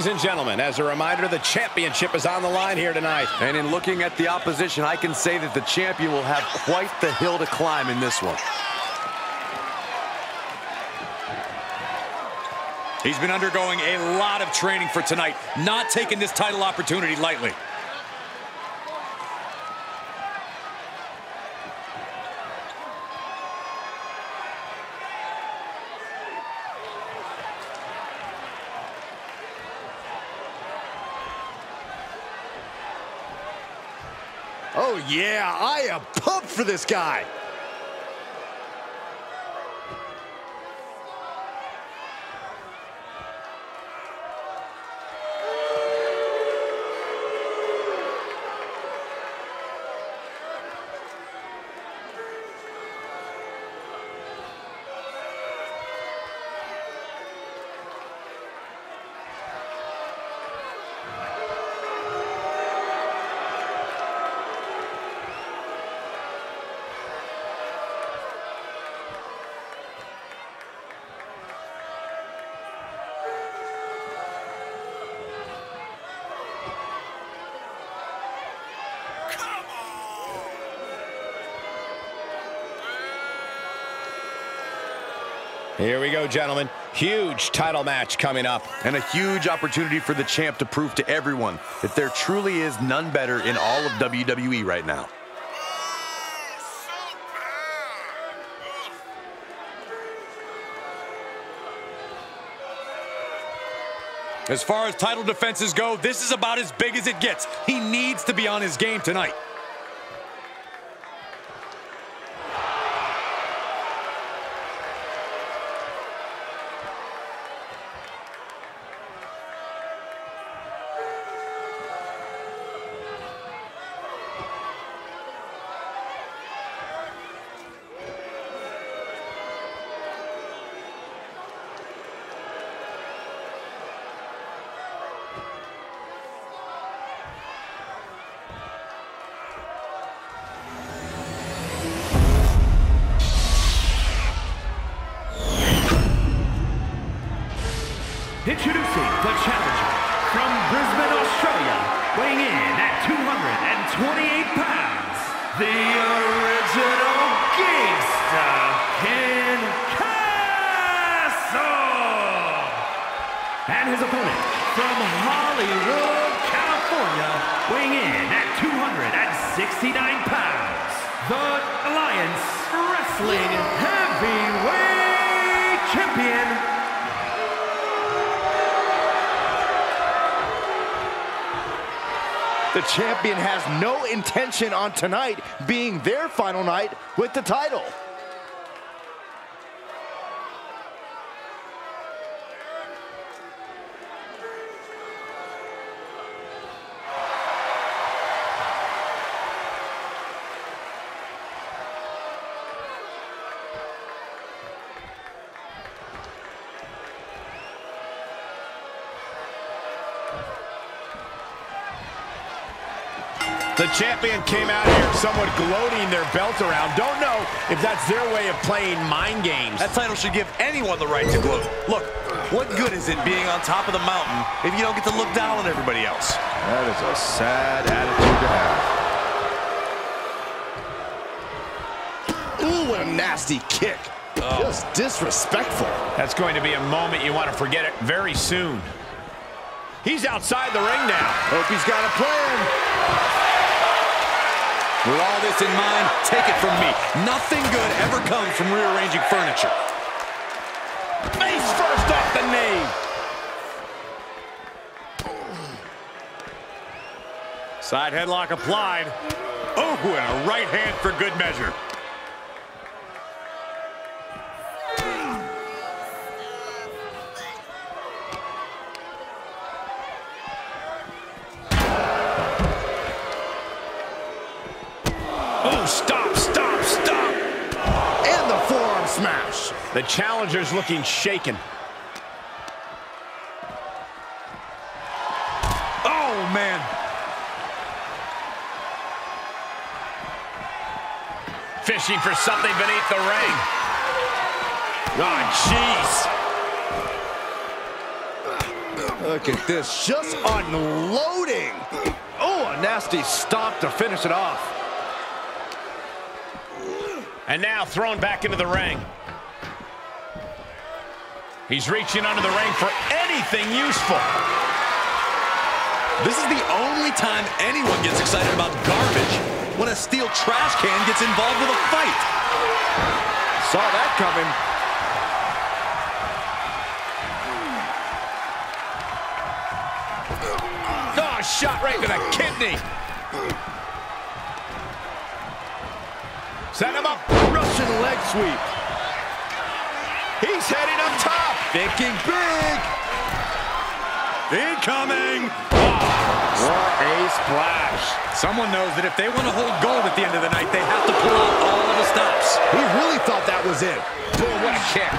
Ladies and gentlemen, as a reminder, the championship is on the line here tonight. And in looking at the opposition, I can say that the champion will have quite the hill to climb in this one. He's been undergoing a lot of training for tonight, not taking this title opportunity lightly. Oh, yeah, I am pumped for this guy. Gentlemen. Huge title match coming up. And a huge opportunity for the champ to prove to everyone that there truly is none better in all of WWE right now. As far as title defenses go, this is about as big as it gets. He needs to be on his game tonight. On tonight being their final night with the title. The champion came out here somewhat gloating their belt around. Don't know if that's their way of playing mind games. That title should give anyone the right to gloat. Look, what good is it being on top of the mountain if you don't get to look down on everybody else? That is a sad attitude to have. Ooh, what a nasty kick. Oh. Just disrespectful. That's going to be a moment you want to forget it very soon. He's outside the ring now. Hope he's got a plan. With all this in mind, take it from me. Nothing good ever comes from rearranging furniture. Face first off the knee. Side headlock applied. Oh, and a right hand for good measure. The challenger's looking shaken. Oh, man. Fishing for something beneath the ring. Oh, jeez. Look at this, just unloading. Oh, a nasty stop to finish it off. And now thrown back into the ring. He's reaching under the ring for anything useful. This is the only time anyone gets excited about garbage when a steel trash can gets involved with a fight. Saw that coming. Oh, shot right to the kidney. Set him up. Russian leg sweep. Thinking big. Incoming. What a splash. Someone knows that if they want to hold gold at the end of the night, they have to pull out all of the stops. He really thought that was it. Boom, what a kick.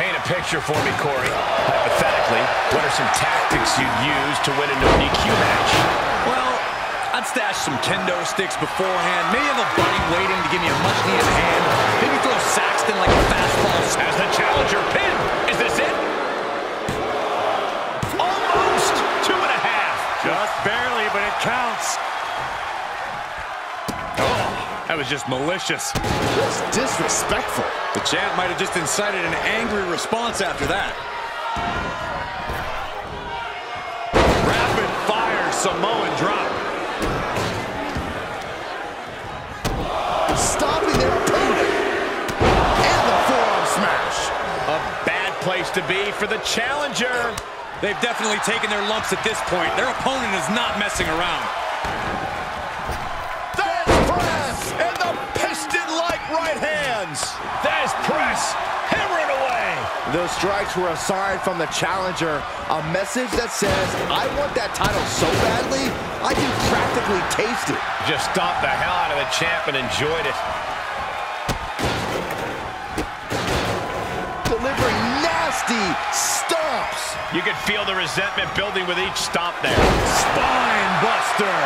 Paint a picture for me, Corey. Hypothetically, what are some tactics you'd use to win a no DQ match? Well, I'd stash some kendo sticks beforehand. Maybe have a buddy waiting to give me a much-needed hand. Maybe throw Saxton like a fastball. As the challenger pin. Is this it? Almost two and a half. Just barely, but it counts. Oh, that was just malicious. Just disrespectful. The champ might have just incited an angry response after that. Rapid fire Samoan drop. Bad to be for the challenger. They've definitely taken their lumps at this point. Their opponent is not messing around. There's press and the piston-like right hands. There's press, hammering away. Those strikes were a sign from the challenger. A message that says, I want that title so badly, I can practically taste it. Just stomped the hell out of the champ and enjoyed it. Stomps. You could feel the resentment building with each stomp there. Spine buster.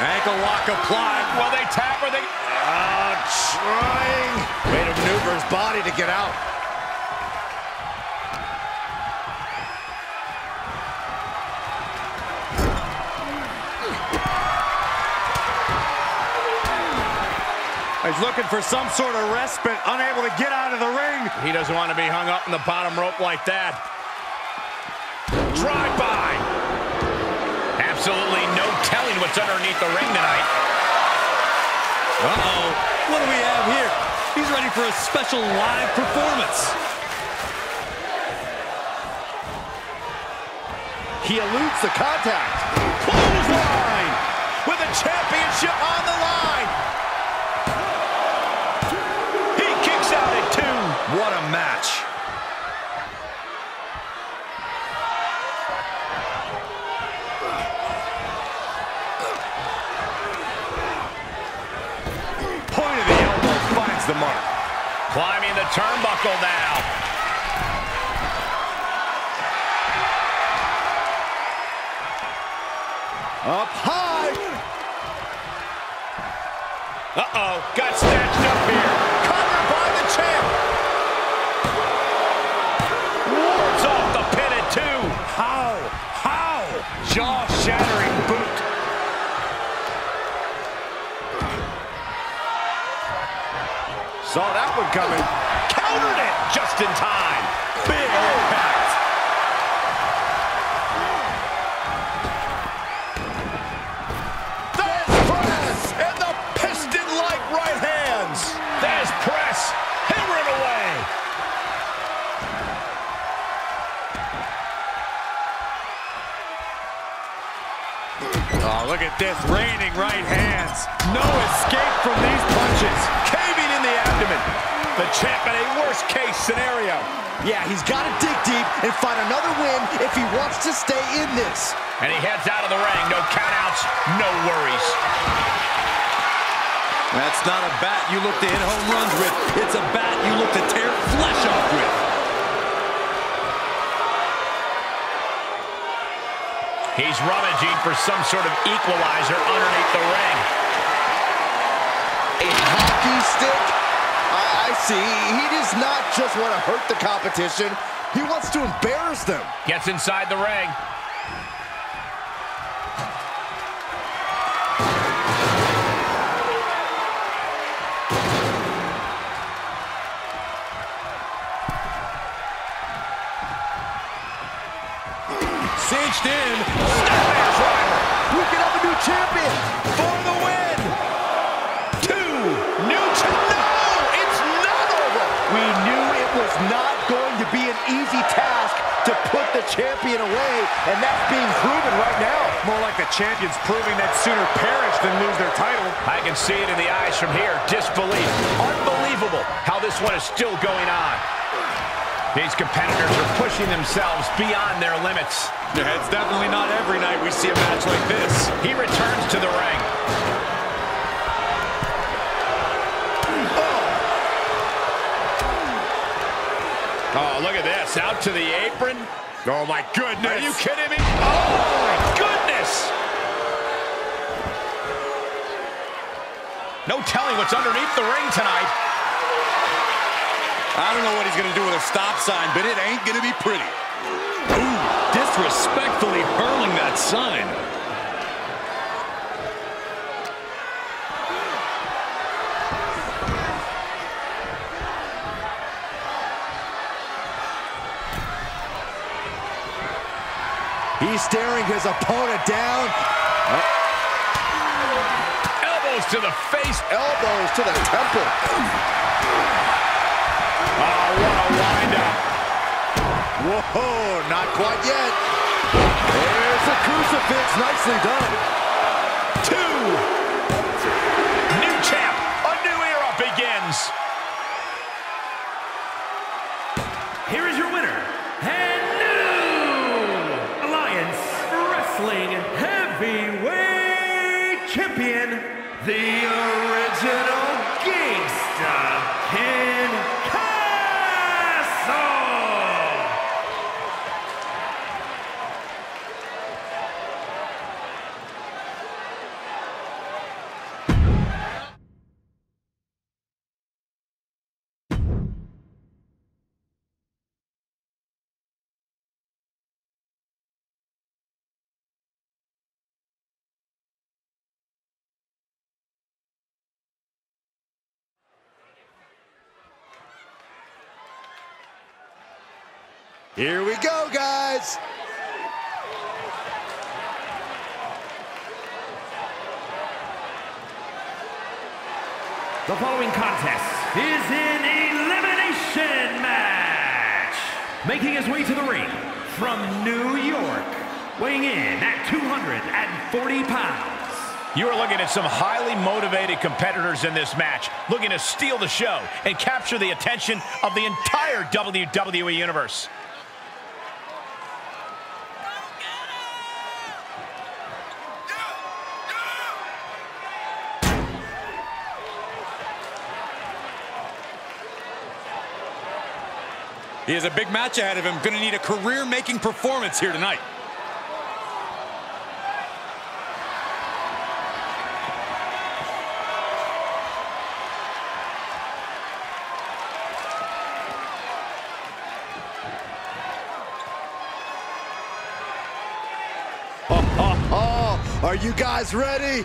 Ankle lock applied. Will they tap or they... Ah, trying. Way to maneuver his body to get out. He's looking for some sort of respite, unable to get out of the ring. He doesn't want to be hung up in the bottom rope like that. Drive by. Absolutely no telling what's underneath the ring tonight. Uh-oh. What do we have here? He's ready for a special live performance. He eludes the contact. Clothesline with a championship on the line. match. Point of the elbow finds the mark. Climbing the turnbuckle now. Up high. Uh-oh, got snatched up here. Saw that one coming. Countered it just in time. Big impact. There's press and the piston-like right hands. There's press. Hammering away. Oh, look at this. Raining right hands. No escape from these punches. Caving in the abdomen. The champ in a worst-case scenario. Yeah, he's got to dig deep and find another win if he wants to stay in this. And he heads out of the ring. No countouts, no worries. That's not a bat you look to hit home runs with. It's a bat you look to tear flesh off with. He's rummaging for some sort of equalizer underneath the ring. A hockey stick? I, I see. He does not just want to hurt the competition. He wants to embarrass them. Gets inside the ring. Cinched in. We can have a new champion. The champion away, and that's being proven right now. More like the champions proving that sooner perish than lose their title. I can see it in the eyes from here. Disbelief. Unbelievable how this one is still going on. These competitors are pushing themselves beyond their limits. Yeah, it's definitely not every night we see a match like this. He returns to the ring. Oh, look at this. Out to the apron. Oh, my goodness. Are you kidding me? Oh, my goodness. No telling what's underneath the ring tonight. I don't know what he's going to do with a stop sign, but it ain't going to be pretty. Ooh, disrespectfully hurling that sign. He's staring his opponent down. Elbows to the face. Elbows to the temple. Oh, what a windup. Whoa, not quite yet. There's a crucifix. Nicely done. Some highly motivated competitors in this match, looking to steal the show and capture the attention of the entire WWE Universe. He has a big match ahead of him. Going to need a career-making performance here tonight. Oh, are guys ready?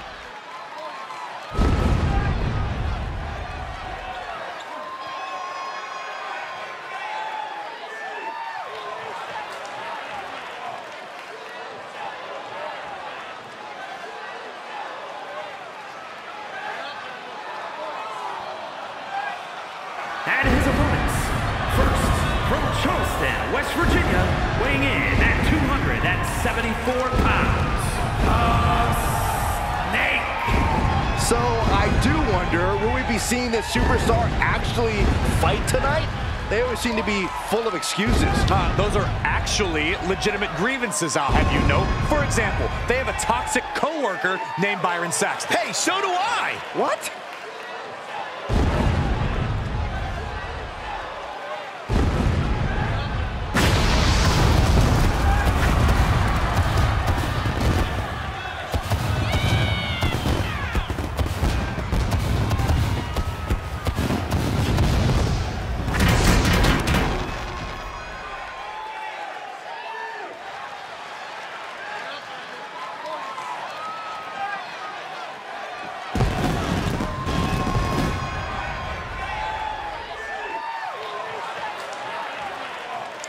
They always seem to be full of excuses. Uh, those are actually legitimate grievances, I'll have you know. For example, they have a toxic coworker named Byron Saxton. Hey, so do I. What?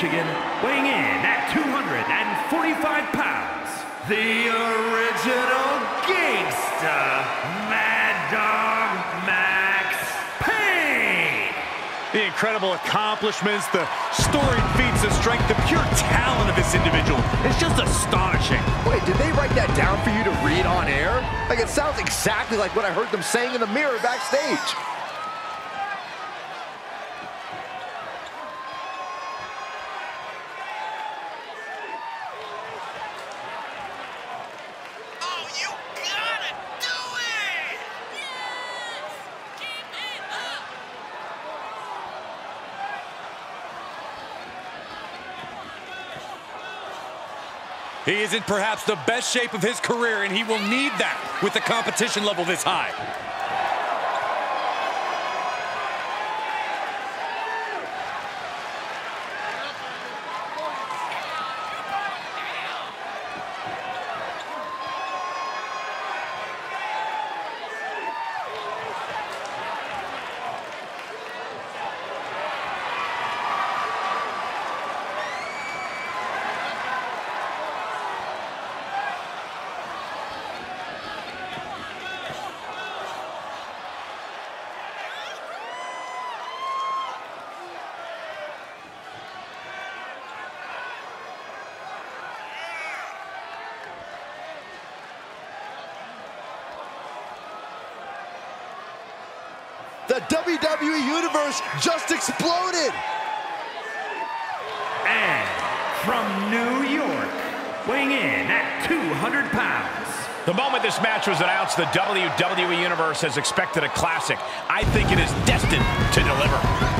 Michigan, weighing in at 245 pounds, the original gangsta, Mad Dog Max Payne. The incredible accomplishments, the storied feats of strength, the pure talent of this individual is just astonishing. Wait, did they write that down for you to read on air? Like it sounds exactly like what I heard them saying in the mirror backstage. Oh, you gotta do it! Yes! Keep it up! He is in perhaps the best shape of his career, and he will need that with the competition level this high. The WWE Universe just exploded. And from New York, weighing in at 200 pounds, The moment this match was announced, the WWE Universe has expected a classic. I think it is destined to deliver.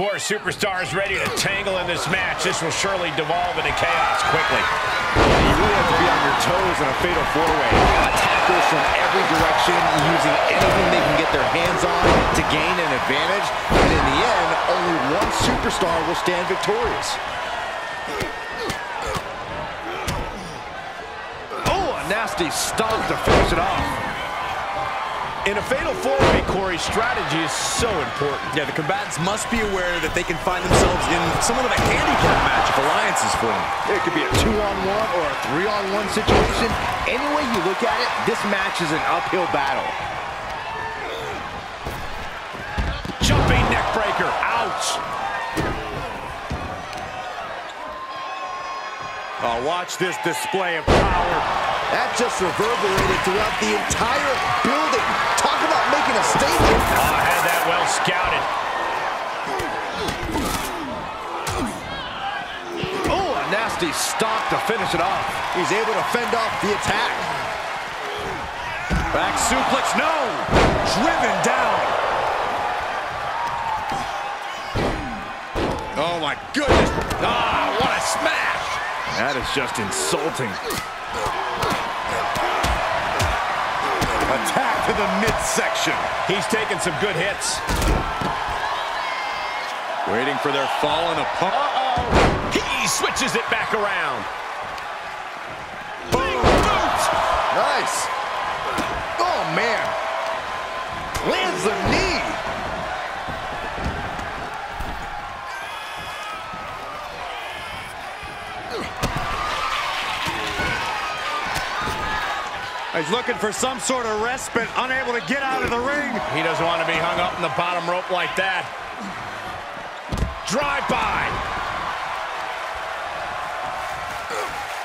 Four superstars ready to tangle in this match. This will surely devolve into chaos quickly. You really have to be on your toes in a fatal four-way. Attackers from every direction, using anything they can get their hands on to gain an advantage. And in the end, only one superstar will stand victorious. Oh, a nasty stomp to finish it off. In a fatal four-way, Corey, strategy is so important. Yeah, the combatants must be aware that they can find themselves in somewhat of a handicap match if Alliance is formed. It could be a two-on-one or a three-on-one situation. Any way you look at it, this match is an uphill battle. Jumping neck breaker. Ouch. Oh, watch this display of power. That just reverberated throughout the entire building. Talk about making a statement. Oh, had that well scouted. Oh, a nasty stop to finish it off. He's able to fend off the attack. Back suplex, no! Driven down. Oh my goodness. Ah, what a smash. That is just insulting. To the midsection. He's taking some good hits. Waiting for their fallen opponent. Uh-oh. He switches it back around. Big boot. Nice. Oh, man. Lands the knee. He's looking for some sort of respite, unable to get out of the ring. He doesn't want to be hung up in the bottom rope like that. Drive by.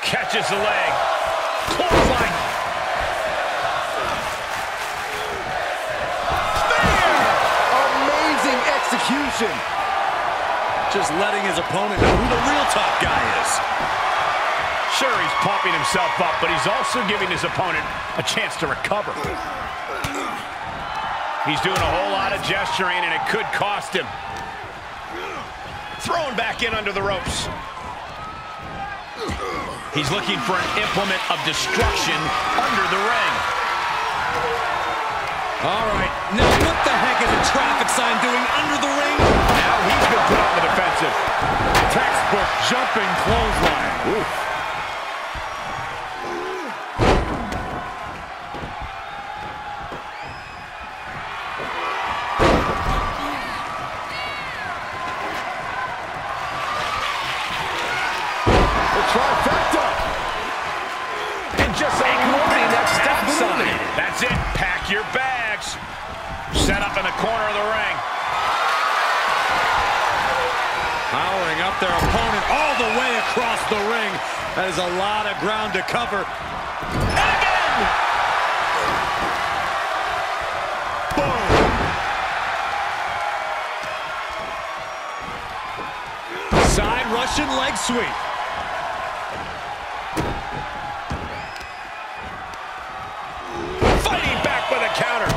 Catches the leg. Clothesline. Amazing execution. Just letting his opponent know who the real top guy is. Sure, he's pumping himself up, but he's also giving his opponent a chance to recover. He's doing a whole lot of gesturing, and it could cost him. Thrown back in under the ropes. He's looking for an implement of destruction under the ring. All right, now what the heck is a traffic sign doing under the ring? Now he's been put on the defensive. Textbook jumping clothesline. Oof. Is a lot of ground to cover. And again. Boom. Side Russian leg sweep. Fighting back with a counter.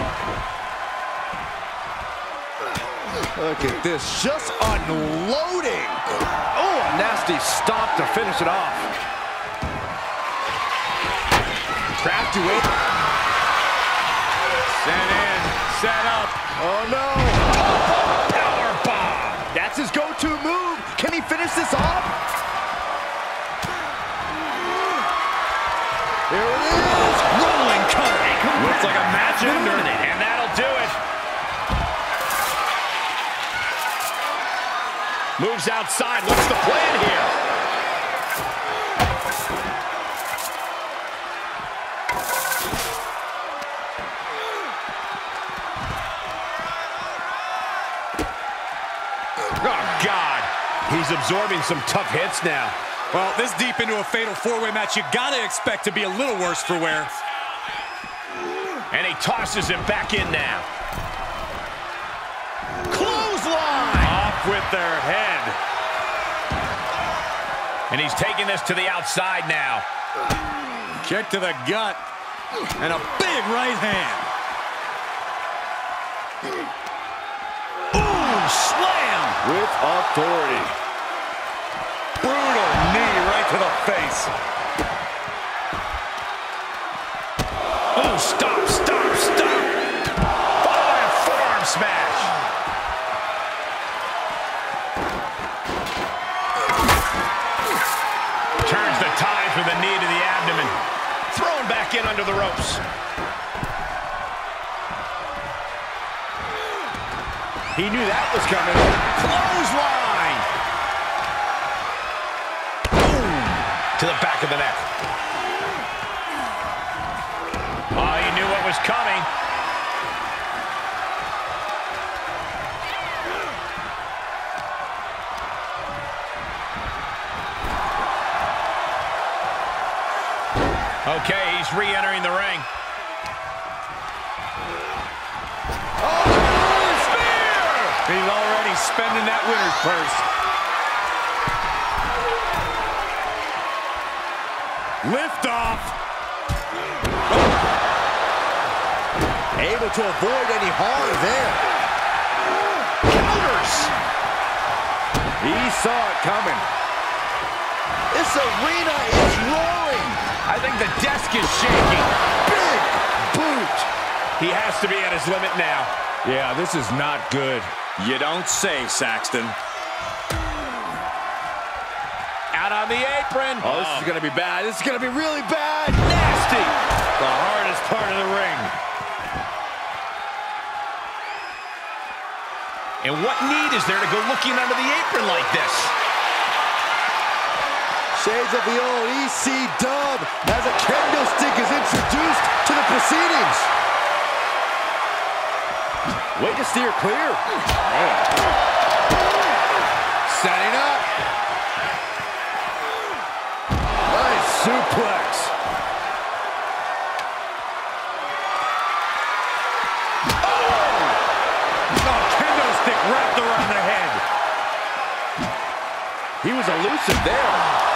Look at this, just unloading. Oh, a nasty stop to finish it off. Trapped to it. Set in, set up. Oh, no. Power bomb. That's his go-to move. Can he finish this off? Here it is. Rolling cutter. Looks like a match ender. And that'll do it. Moves outside. What's the plan here? He's absorbing some tough hits now. Well, this deep into a fatal four-way match, you gotta expect to be a little worse for wear. And he tosses him back in now. Clothesline! Off with their head. And he's taking this to the outside now. Kick to the gut. And a big right hand. Ooh, slam! with authority. To the face. Oh, stop, stop, stop. Followed forearm smash. Turns the tide for the knee to the abdomen. Thrown back in under the ropes. He knew that was coming. Clothesline. Back of the neck. Oh, ah, he knew what was coming. Okay, he's re-entering the ring. Oh, he's already spending that winner's purse. Lift off. Able to avoid any harm there. Counters. He saw it coming. This arena is roaring. I think the desk is shaking. Big boot. He has to be at his limit now. Yeah, this is not good. You don't say, Saxton. Apron. Oh, this is going to be bad. This is going to be really bad. nasty. The hardest part of the ring. And what need is there to go looking under the apron like this? Shades of the old EC dub as a kendo stick is introduced to the proceedings. Way to steer clear. Setting up. Suplex. Oh, oh kendo stick wrapped around the head. He was elusive there.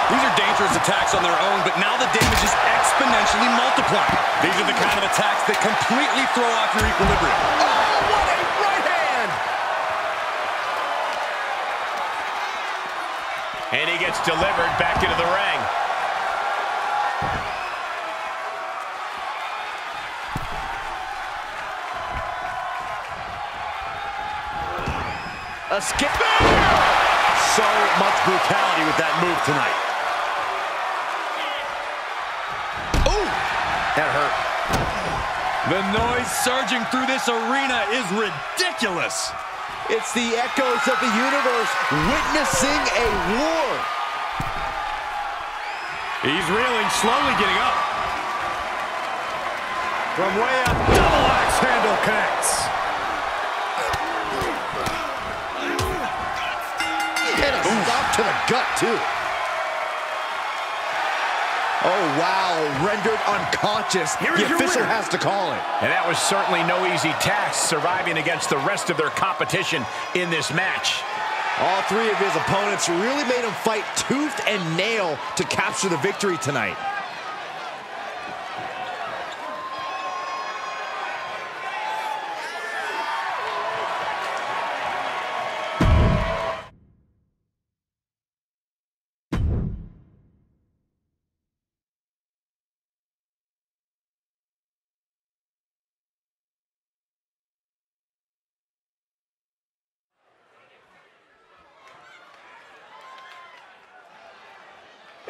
These are dangerous attacks on their own, but now the damage is exponentially multiplied. These are the kind of attacks that completely throw off your equilibrium. Oh, what a right hand. And he gets delivered back into the ring. A skip. So much brutality with that move tonight. Ooh, that hurt. The noise surging through this arena is ridiculous. It's the echoes of the universe witnessing a war. He's reeling, slowly getting up. From way up, double axe handle connects. To the gut, too. Oh, wow. Rendered unconscious. Here the official winner. has to call it. And that was certainly no easy task, surviving against the rest of their competition in this match. All three of his opponents really made him fight tooth and nail to capture the victory tonight.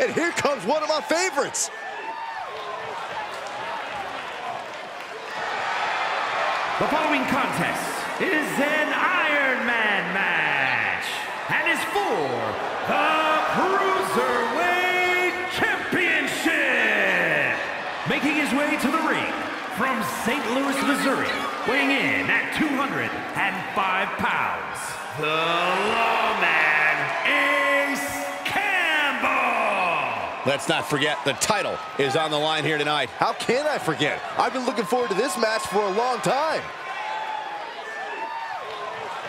And here comes one of my favorites. The following contest is an Iron Man match and is for the Cruiserweight Championship. Making his way to the ring from St. Louis, Missouri, weighing in at 205 pounds, the Lawman Let's not forget, the title is on the line here tonight. How can I forget? I've been looking forward to this match for a long time.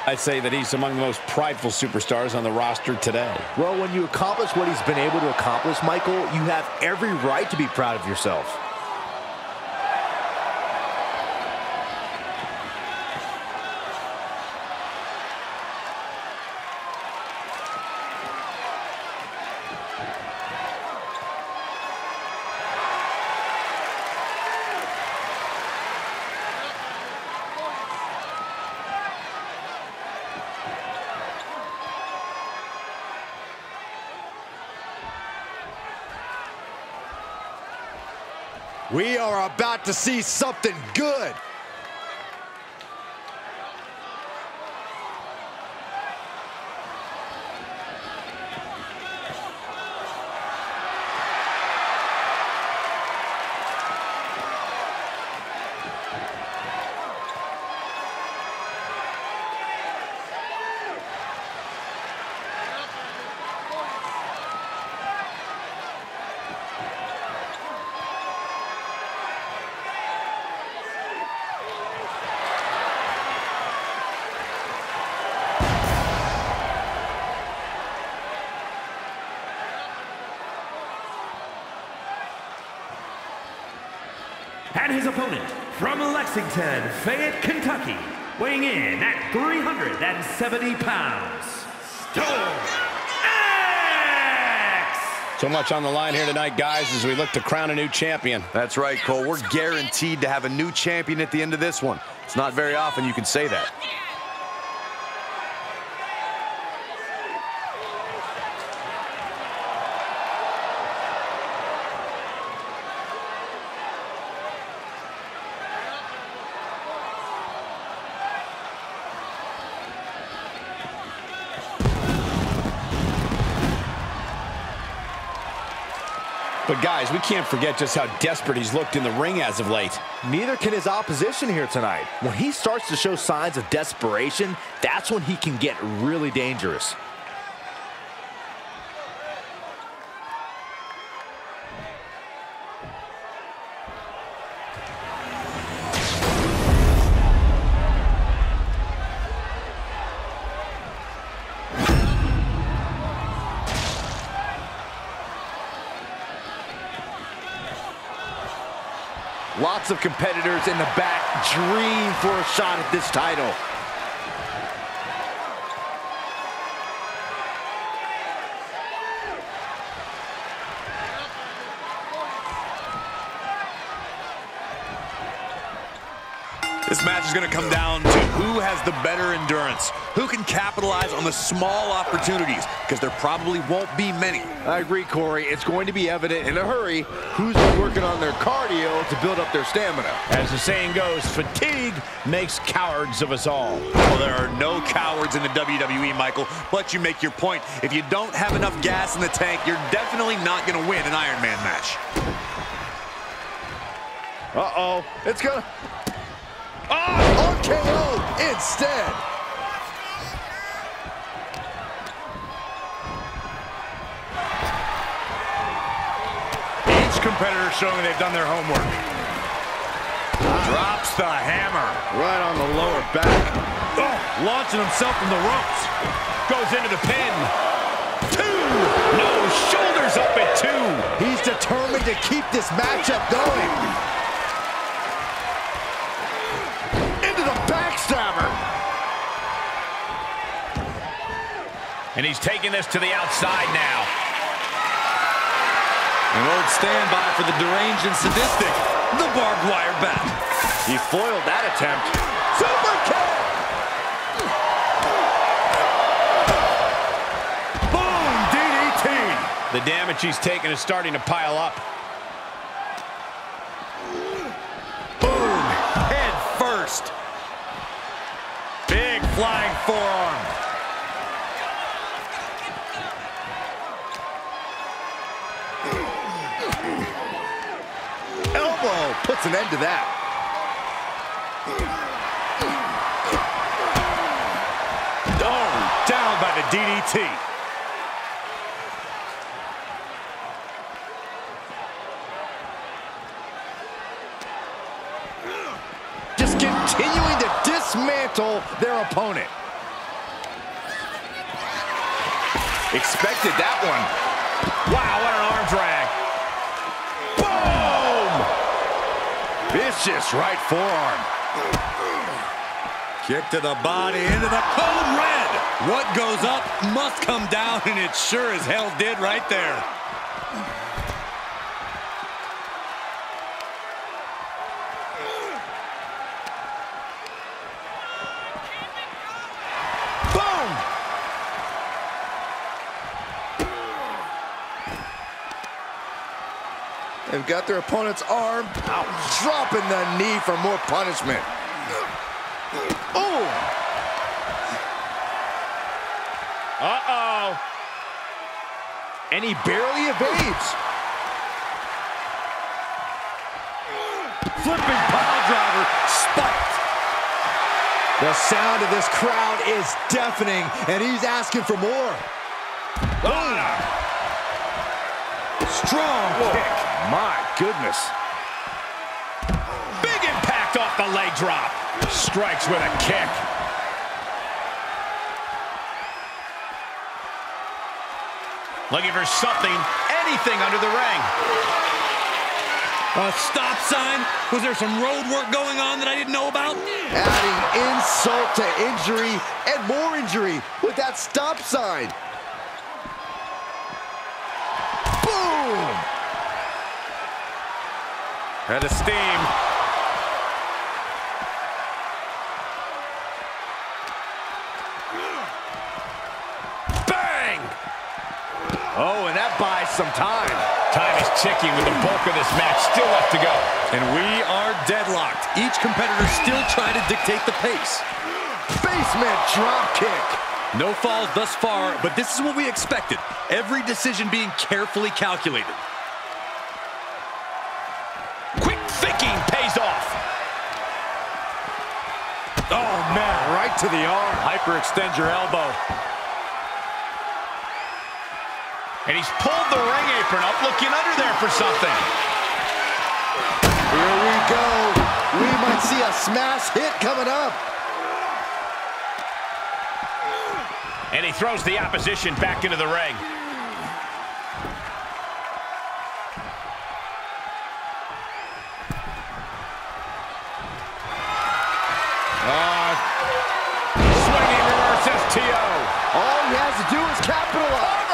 I'd say that he's among the most prideful superstars on the roster today. Well, when you accomplish what he's been able to accomplish, Michael, you have every right to be proud of yourself. We are about see something good. Opponent from Lexington, Fayette, Kentucky, weighing in at 370 pounds, Storm X! So much on the line here tonight, guys, as we look to crown a new champion. That's right, Cole. We're guaranteed to have a new champion at the end of this one. It's not very often you can say that. But guys, we can't forget just how desperate he's looked in the ring as of late. Neither can his opposition here tonight. When he starts to show signs of desperation, that's when he can get really dangerous. Lots of competitors in the back dream for a shot at this title. This match is going to come down to who has the better endurance, who can capitalize on the small opportunities, because there probably won't be many. I agree, Corey. It's going to be evident in a hurry who's been working on their cardio to build up their stamina. As the saying goes, fatigue makes cowards of us all. Well, there are no cowards in the WWE, Michael, but you make your point. If you don't have enough gas in the tank, you're definitely not going to win an Iron Man match. Uh-oh. It's gonna... RKO instead. Each competitor showing they've done their homework. Drops the hammer. Right on the lower back. Oh, launching himself from the ropes. Goes into the pin. Two. No, shoulders up at two. He's determined to keep this matchup going. And he's taking this to the outside now. An old standby for the deranged and sadistic. The barbed wire bat. He foiled that attempt. Super kick. Boom! DDT. The damage he's taken is starting to pile up. Boom! Head first. Big flying forearm. Elbow puts an end to that. Oh, down by the DDT. Just continuing to dismantle their opponent. Expected that one. Wow, what an arm drag. Vicious right forearm. Kick to the body, into the code red. What goes up must come down, and it sure as hell did right there. They've got their opponent's arm. Dropping the knee for more punishment. Oh! Uh-oh. And he barely evades. Flipping pile driver, spiked. The sound of this crowd is deafening, and he's asking for more. Ah. Strong kick. My goodness. Big impact off the leg drop. Strikes with a kick. Looking for something, anything under the ring. A stop sign? Was there some road work going on that I didn't know about? Adding insult to injury and more injury with that stop sign. Boom! Head of steam. Bang! Oh, and that buys some time. Time is ticking with the bulk of this match still left to go. And we are deadlocked. Each competitor still trying to dictate the pace. Basement drop kick. No falls thus far, but this is what we expected. Every decision being carefully calculated. Pays off. Oh, man. Right to the arm. Hyperextend your elbow. And he's pulled the ring apron up, looking under there for something. Here we go. We might see a smash hit coming up. And he throws the opposition back into the ring. Ah. Swinging reverse STO. All he has to do is capitalize.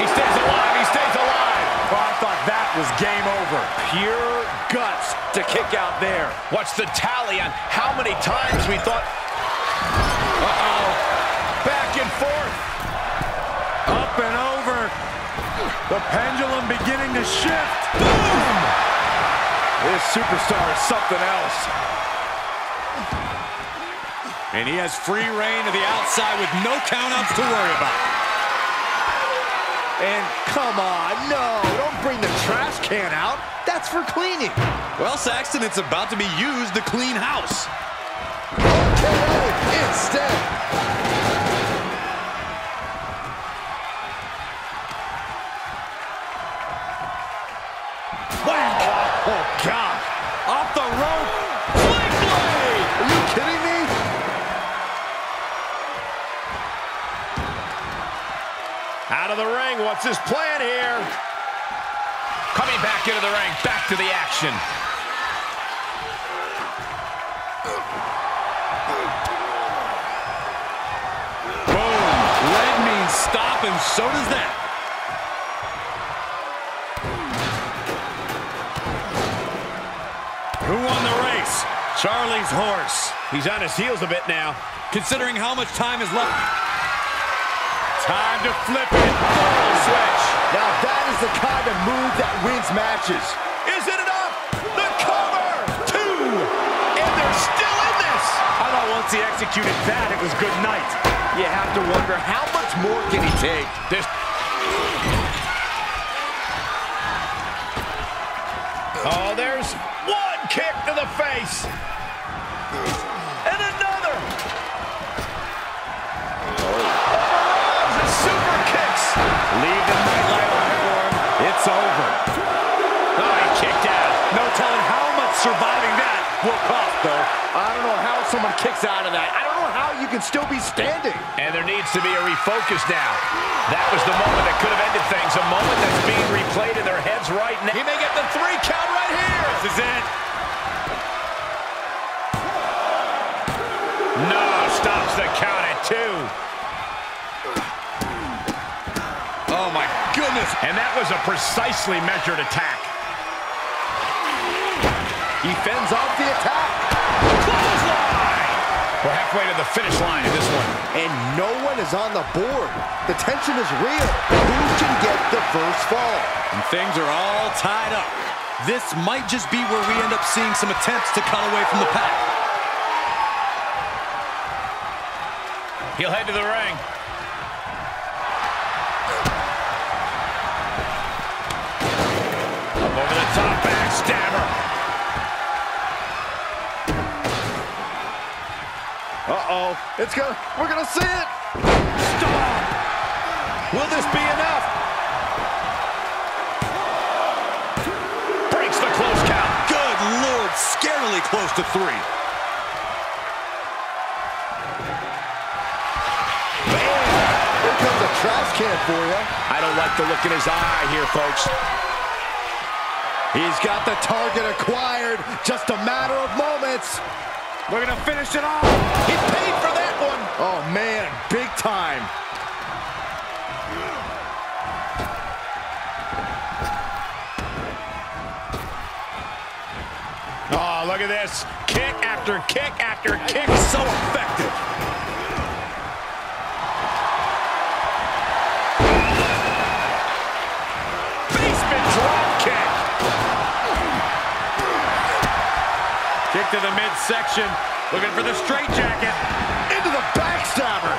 He stays alive. He stays alive. Oh, I thought that was game over. Pure guts to kick out there. What's the tally on how many times we thought... Uh-oh. Back and forth. Up and over. The pendulum beginning to shift. Boom! This superstar is something else. And he has free rein to the outside with no countouts to worry about. And come on, no, don't bring the trash can out. That's for cleaning. Well, Saxton, it's about to be used to clean house. KO instead. God. Off the rope. Blade! Are you kidding me? Out of the ring. What's his plan here? Coming back into the ring. Back to the action. Boom. Leg means stop, and so does that. Charlie's horse. He's on his heels a bit now. Considering how much time is left. Time to flip it. Full switch. Now that is the kind of move that wins matches. Is it enough? The cover! Two! And they're still in this! I thought once he executed that, it was good night. You have to wonder how much more can he take? This... Oh, there's one kick to the face. Surviving that will cost, though. I don't know how someone kicks out of that. I don't know how you can still be standing. And there needs to be a refocus now. That was the moment that could have ended things. A moment that's being replayed in their heads right now. He may get the three count right here. This is it. No, stops the count at two. Oh, my goodness. And that was a precisely measured attack. He fends off the attack. Clothesline! We're halfway to the finish line in this one. And no one is on the board. The tension is real. Who can get the first fall. And things are all tied up. This might just be where we end up seeing some attempts to cut away from the pack. He'll head to the ring. Uh-oh. It's gonna, we're gonna see it. Stop! Will this be enough? Breaks the close count. Good Lord, scarily close to three. Here comes a trash can for you. I don't like the look in his eye here, folks. He's got the target acquired. Just a matter of moments. Looking to finish it off. He paid for that one. Oh, man, big time. Oh, look at this. Kick after kick after kick. So effective. To the midsection. Looking for the straight jacket. Into the backstabber.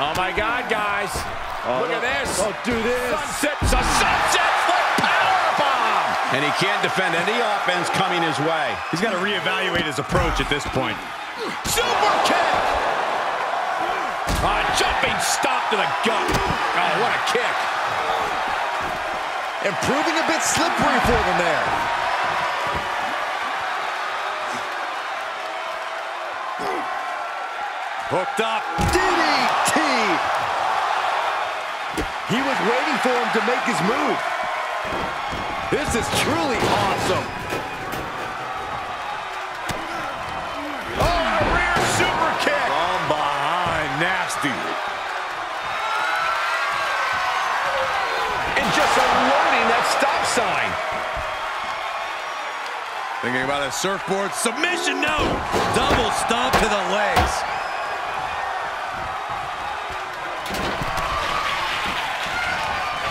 Oh, my God, guys. Oh, look at this. Don't do this. Sunset, a sunset flip powerbomb. And he can't defend any offense coming his way. He's got to reevaluate his approach at this point. Super kick. Jumping stop to the gut. Oh, what a kick. And proving a bit slippery for them there. Hooked up. DDT. He was waiting for him to make his move. This is truly awesome. Sign. Thinking about a surfboard submission, no! Double stomp to the legs.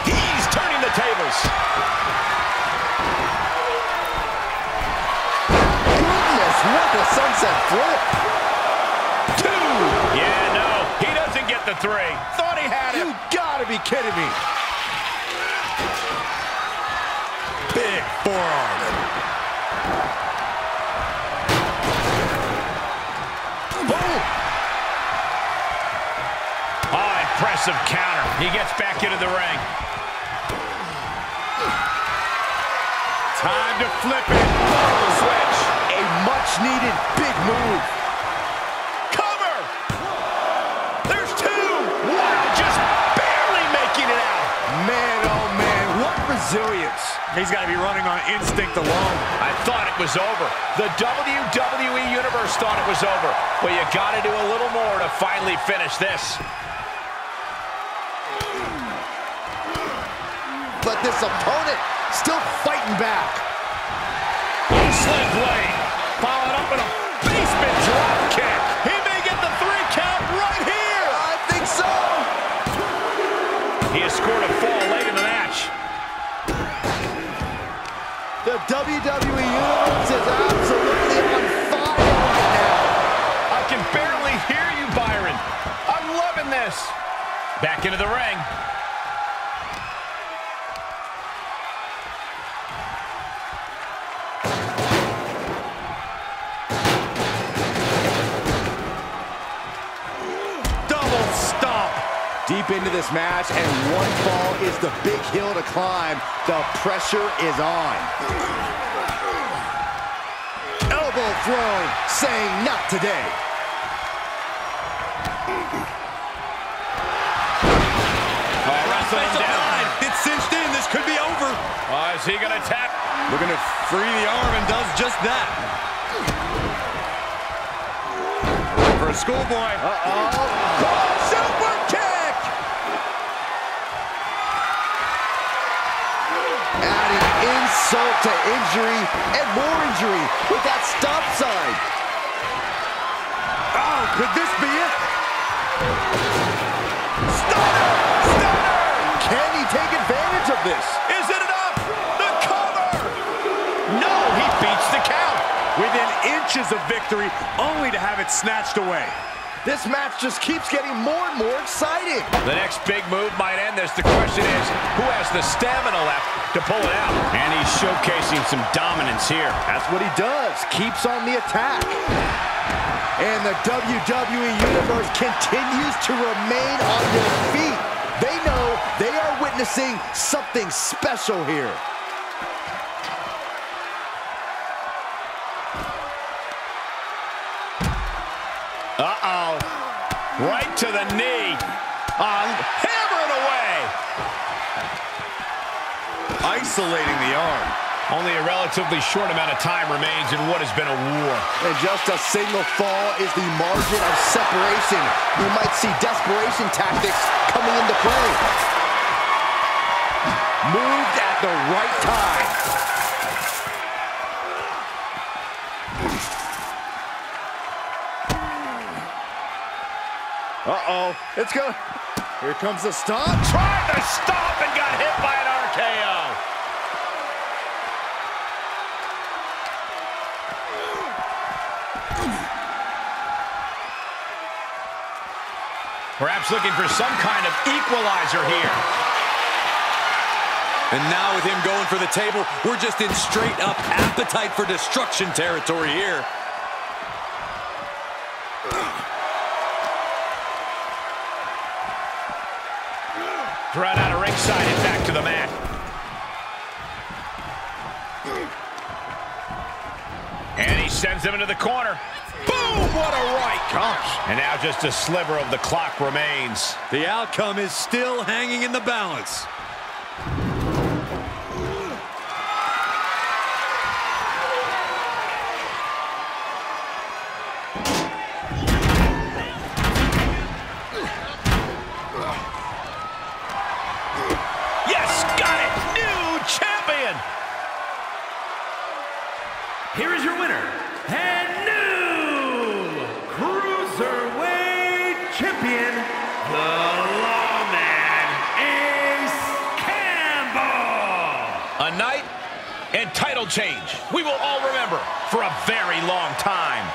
He's turning the tables. Goodness, what a sunset flip. Two. Yeah, no. He doesn't get the three. Thought he had it. You gotta be kidding me. Forearm. Boom. Oh, impressive counter. He gets back into the ring. Time to flip it. Switch. A much-needed big move. Cover. There's two. Wow, just barely making it out. Man, oh man, what resilience. He's got to be running on instinct alone. I thought it was over. The WWE Universe thought it was over. But you got to do a little more to finally finish this. But this opponent still fighting back. Sling Blade. Followed up with a WWE Universe is absolutely on fire right now. I can barely hear you, Byron. I'm loving this. Back into the ring. Into this match, and one fall is the big hill to climb. The pressure is on. Elbow thrown, saying not today. Oh, wrestling down. line. It's cinched in. This could be over. Oh, is he going to tap? Looking to free the arm and does just that. For a schoolboy. Uh-oh. Insult to injury and more injury with that stop sign. Oh, Could this be it? Stunner! Stunner! Can he take advantage of this? Is it enough? The cover! No, he beats the count. Within inches of victory, only to have it snatched away. This match just keeps getting more and more exciting. The next big move might end this. The question is, who has the stamina left to pull it out? And he's showcasing some dominance here. That's what he does. Keeps on the attack. And the WWE Universe continues to remain on their feet. They know they are witnessing something special here. To the knee. Uh, hammer it away. Isolating the arm. Only a relatively short amount of time remains in what has been a war. And just a single fall is the margin of separation. We might see desperation tactics coming into play. Moved at the right time. Uh-oh. It's going. Here comes the stop. Tried to stop and got hit by an RKO. Perhaps looking for some kind of equalizer here. And now with him going for the table, we're just in straight up appetite for destruction territory here. Thrown out of ringside and back to the mat. And he sends him into the corner. Boom! What a right. Gosh. And now just a sliver of the clock remains. The outcome is still hanging in the balance. Here is your winner and new Cruiserweight Champion, the Lawman Ace Campbell. A night and title change we will all remember for a very long time.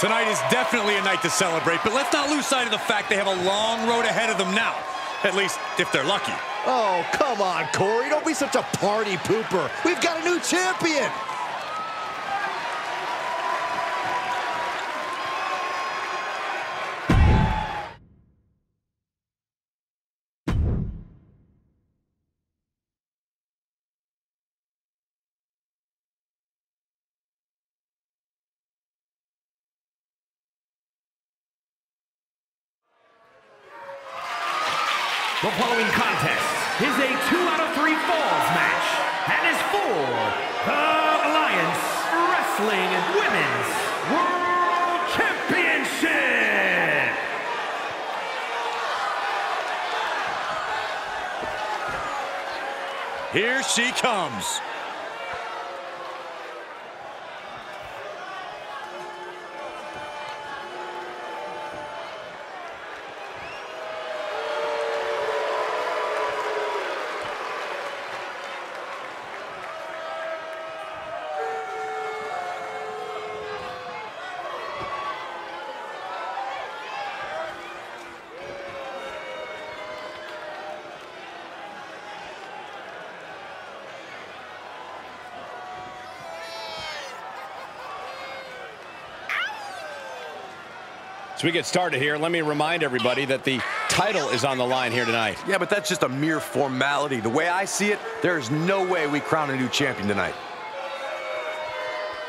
Tonight is definitely a night to celebrate, but let's not lose sight of the fact they have a long road ahead of them now. At least, if they're lucky. Oh, come on, Corey. Don't be such a party pooper. We've got a new champion. She comes. As we get started here, let me remind everybody that the title is on the line here tonight. Yeah, but that's just a mere formality. The way I see it, there's no way we crown a new champion tonight.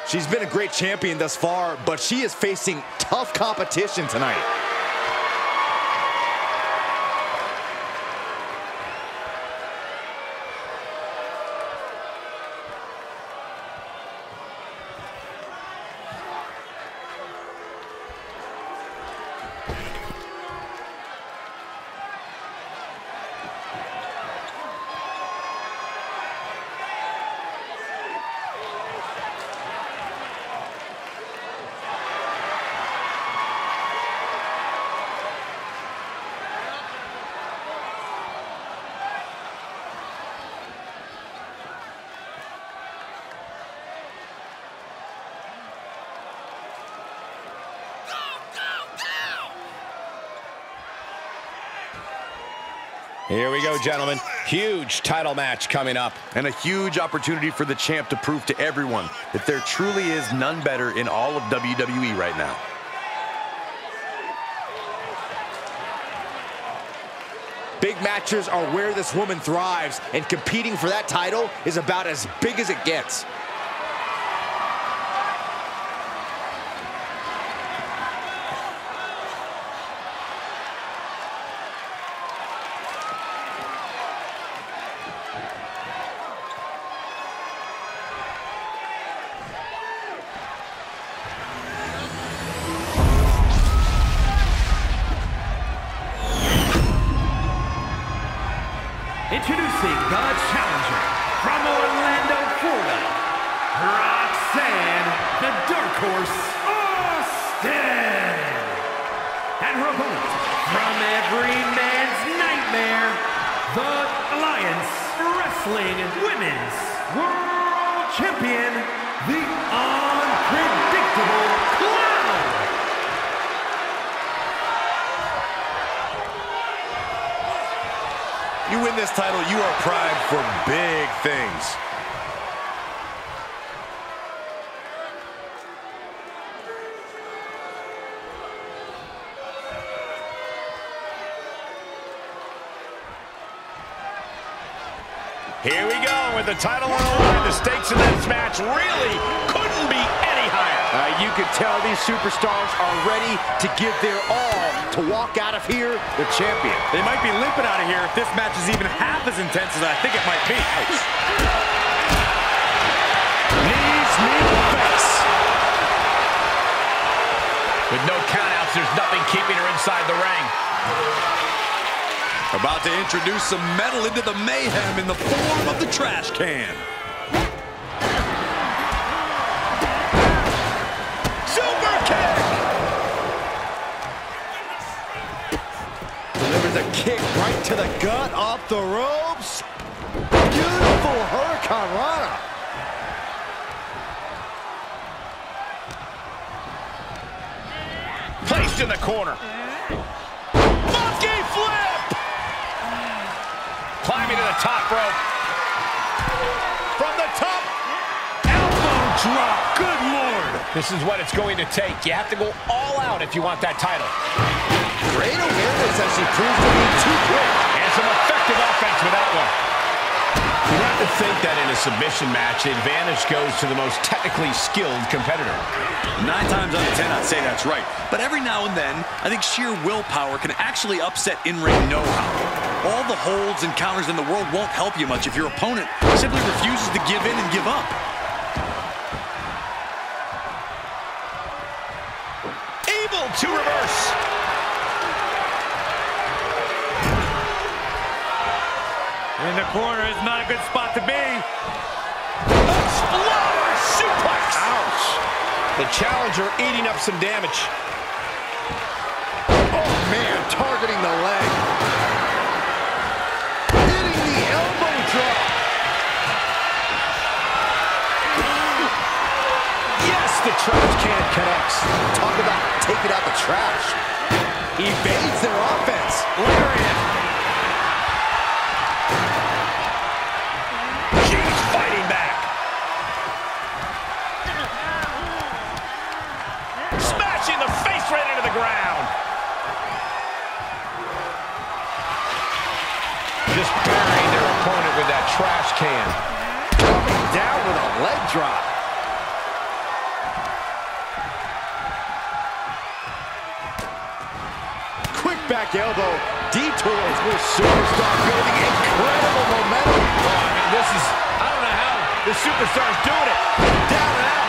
She's been a great champion thus far, but she is facing tough competition tonight. Here we go, gentlemen. Huge title match coming up. And a huge opportunity for the champ to prove to everyone that there truly is none better in all of WWE right now. Big matches are where this woman thrives, and competing for that title is about as big as it gets. With the title on the line. The stakes in this match really couldn't be any higher. Uh, you can tell these superstars are ready to give their all to walk out of here the champion. They might be limping out of here if this match is even half as intense as I think it might be. Knees, knee face. With no countouts, there's nothing keeping her inside the ring. About to introduce some metal into the mayhem in the form of the trash can. Super kick! Delivers a kick right to the gut, off the ropes. Beautiful Hurricanrana. Placed in the corner. Climbing to the top rope. From the top. Elbow drop. Good lord. This is what it's going to take. You have to go all out if you want that title. Great awareness as she proves to be too quick. And some effective offense with that one. You have to think that in a submission match, the advantage goes to the most technically skilled competitor. Nine times out of ten, I'd say that's right. But every now and then, I think sheer willpower can actually upset in-ring know-how. All the holds and counters in the world won't help you much if your opponent simply refuses to give in and give up. Corner is not a good spot to be. Suplex. Ouch. The challenger eating up some damage. Oh, man, targeting the leg. Hitting the elbow drop. Yes, the trash can connects. Talk about taking out the trash. Evades their offense. Lariat. The ground. Just burying their opponent with that trash can. Down with a leg drop. Quick back elbow. Detours with superstar building incredible momentum. Oh, I mean, this is, I don't know how the superstar's doing it. Down and out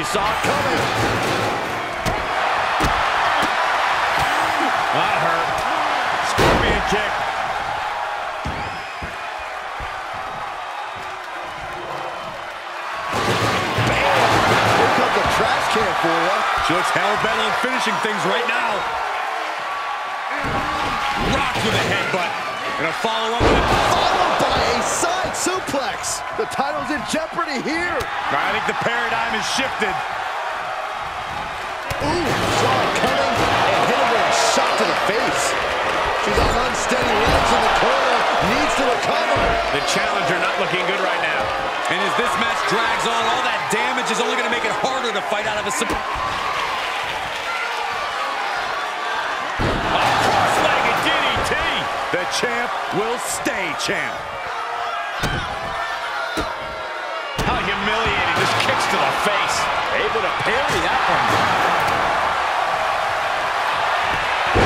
She saw it coming. That hurt. Scorpion kick. Here comes the trash can for you. She looks hell-bent on finishing things right now. Rocked with a headbutt. Gonna follow up. Followed by a side suplex. The title's in jeopardy here. I think the paradigm has shifted. Ooh, saw it coming and hit him with a shot to the face. She's on unsteady legs in the corner, needs to recover. The challenger not looking good right now. And as this match drags on, all that damage is only going to make it harder to fight out of a... sub- Cross-legged DDT. The champ will stay champ. Able to parry that one.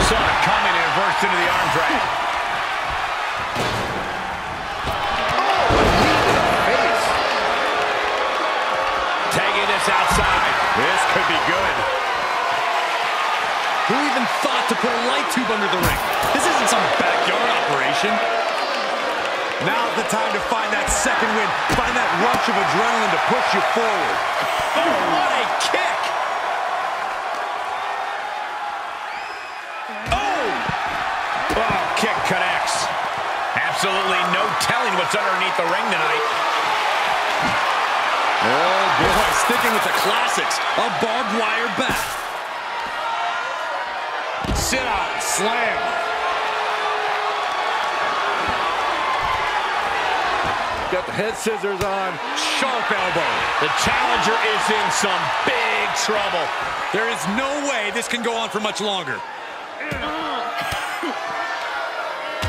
Saw it coming and reversed into the arm drag. Face. Tagging this outside. This could be good. Who even thought to put a light tube under the ring? This isn't some backyard operation. Now's the time to find that second win. Find that rush of adrenaline to push you forward. Oh, what a kick. Oh! Oh, kick connects. Absolutely no telling what's underneath the ring tonight. Oh, boy, sticking with the classics. A barbed wire bat. Sit out, slam. Got the head scissors on. Sharp elbow. The challenger is in some big trouble. There is no way this can go on for much longer.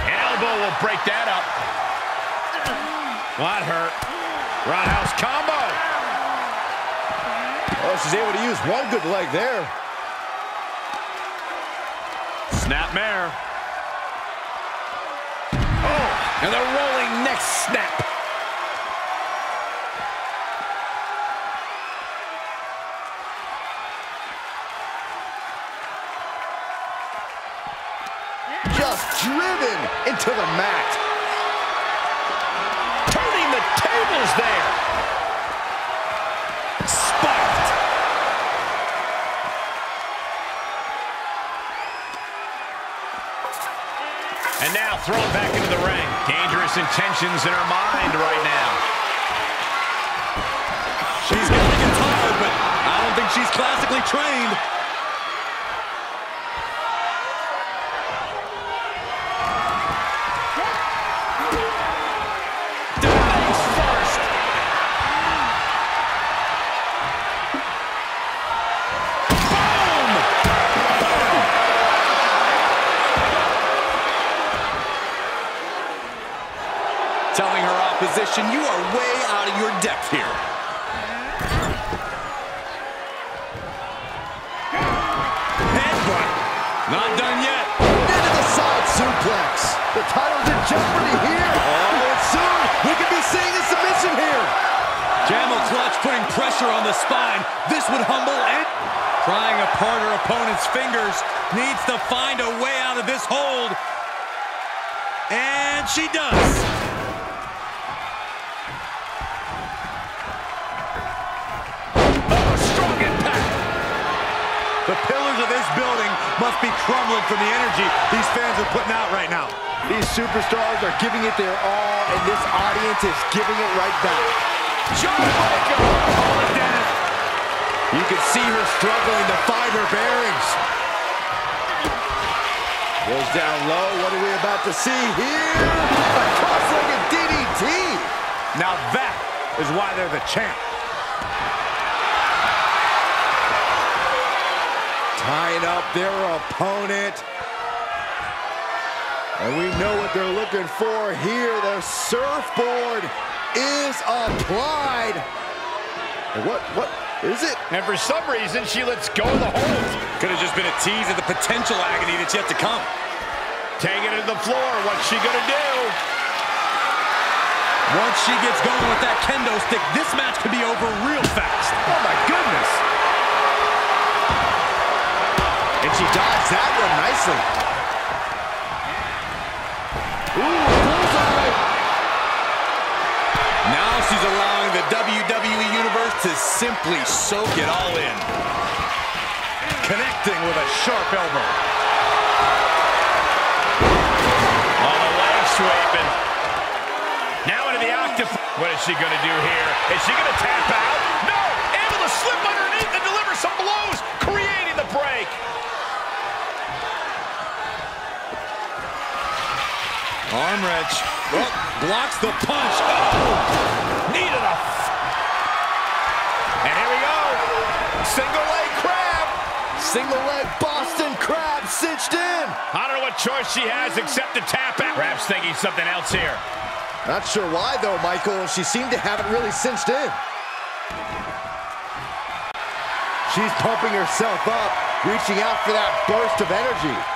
Elbow will break that up. That hurt. Roundhouse combo. Oh, she's able to use one good leg there. Snapmare. Oh, and the rolling neck snap. Driven into the mat. Turning the tables there. Spiked. And now thrown back into the ring. Dangerous intentions in her mind right now. She's going to get tired, but I don't think she's classically trained. Opponent's fingers. Needs to find a way out of this hold. And she does. Oh. The pillars of this building must be crumbling from the energy these fans are putting out right now. These superstars are giving it their all, and this audience is giving it right back. Oh, Dennis. You can see her struggling to find her bearings. Goes down low. What are we about to see here? A cross-legged DDT. Now that is why they're the champ. Tying up their opponent. And we know what they're looking for here. The surfboard is applied. What, what is it? And for some reason, she lets go of the hold. Could have just been a tease of the potential agony that's yet to come. Taking it to the floor. What's she going to do? Once she gets going with that kendo stick, this match could be over real fast. Oh my goodness. And she dodged that one nicely. Ooh, bullseye. Now she's allowing the WWE Universe to simply soak it all in. Connecting with a sharp elbow. On the leg sweeping. Now into the octagon. What is she going to do here? Is she going to tap out? No! Able to slip underneath and deliver some blows, creating the break. Arm wrench. Oh, blocks the punch. Oh! Single leg crab. Single leg Boston Crab cinched in. I don't know what choice she has except to tap out. Crab's thinking something else here. Not sure why, though, Michael. She seemed to have it really cinched in. She's pumping herself up, reaching out for that burst of energy.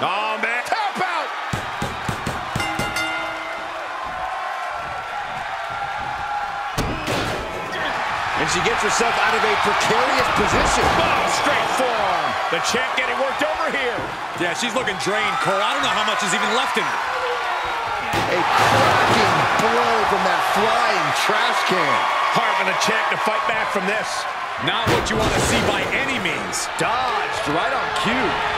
Oh, man. Tap out. And she gets herself out of a precarious position. Oh, straight forearm. The champ getting worked over here. Yeah, she's looking drained, Cole. I don't know how much is even left in her. A cracking blow from that flying trash can. Hard for the champ to fight back from this. Not what you want to see by any means. Dodged right on cue.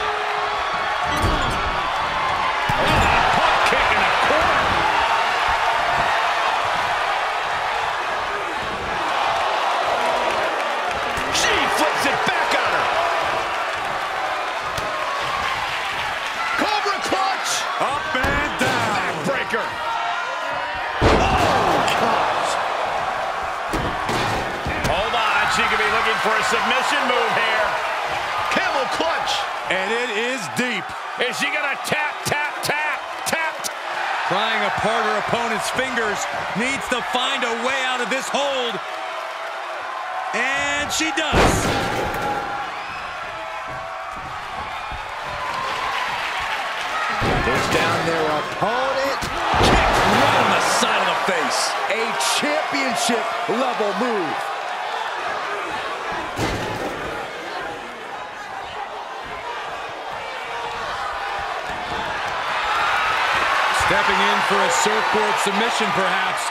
Is deep. Is she going to tap, tap, tap, tap? Prying apart her opponent's fingers. Needs to find a way out of this hold. And she does. Push down their opponent. Right on the side of the face. A championship level move. Stepping in for a surfboard submission, perhaps.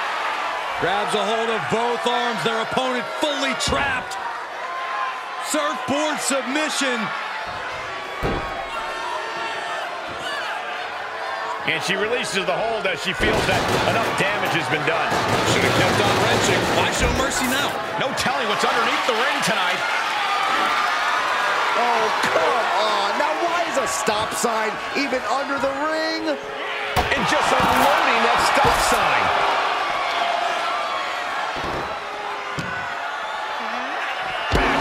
Grabs a hold of both arms, their opponent fully trapped. Surfboard submission. And she releases the hold as she feels that enough damage has been done. Should have kept on wrenching. Why show mercy now? No telling what's underneath the ring tonight. Oh, come on. Now, why is a stop sign even under the ring? And just unloading that stop sign.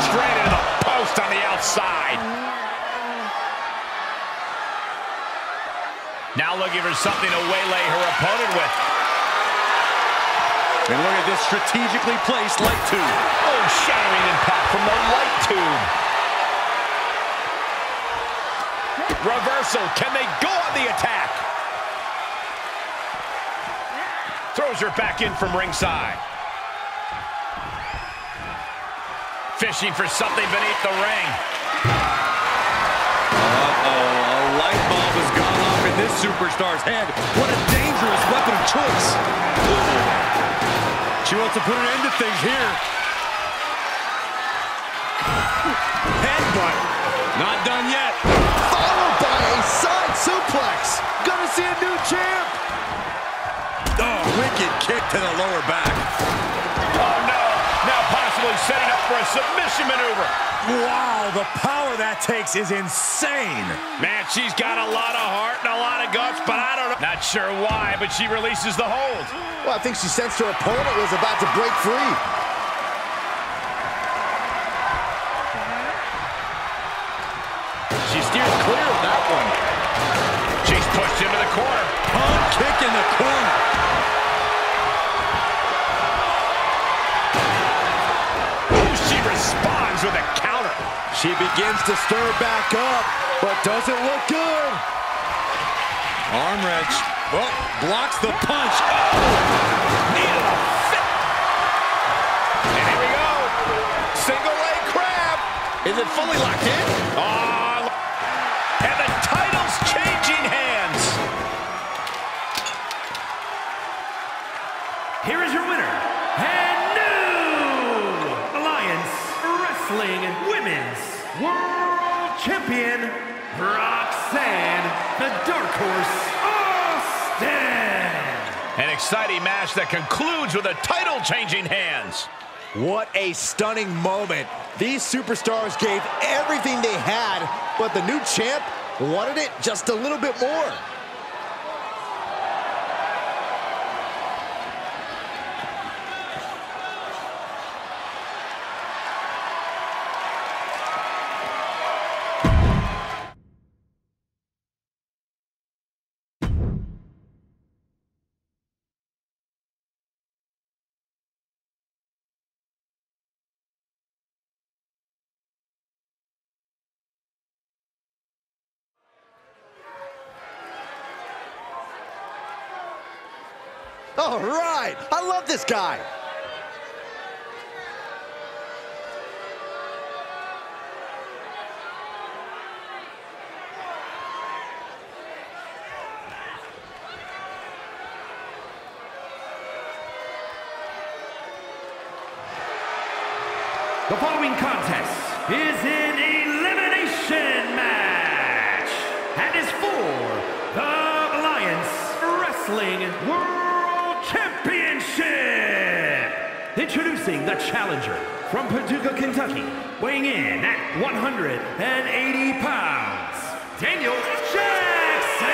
Straight into the post on the outside. Now looking for something to waylay her opponent with. And look at this strategically placed light tube. Oh, shattering impact from the light tube. Reversal. Can they go on the attack? Throws her back in from ringside. Fishing for something beneath the ring. Uh-oh, a light bulb has gone off in this superstar's head. What a dangerous weapon of choice. She wants to put an end to things here. Headbutt. Not done yet. Followed by a side suplex. Gonna see a new champ. Oh, wicked kick to the lower back. Oh, no. Now possibly possibly setting up for a submission maneuver. Wow, the power that takes is insane. Man, she's got a lot of heart and a lot of guts, but I don't know. Not sure why, but she releases the hold. Well, I think she sensed her opponent was about to break free. She steers clear of that one. She's pushed into the corner. Pump kick in the corner. With a counter. She begins to stir back up, but doesn't look good. Arm wrench. Oh, blocks the punch. Oh, a. And here we go. Single leg crab. Is it fully locked in? Oh, and the title's changing hands. Here is your winner, Wrestling Women's World Champion, Roxanne, the Dark Horse Austin. An exciting match that concludes with a title changing hands. What a stunning moment. These superstars gave everything they had, but the new champ wanted it just a little bit more. All right, I love this guy. The following contest is an Introducing the challenger from Paducah, Kentucky, weighing in at 180 pounds, Daniel Jackson.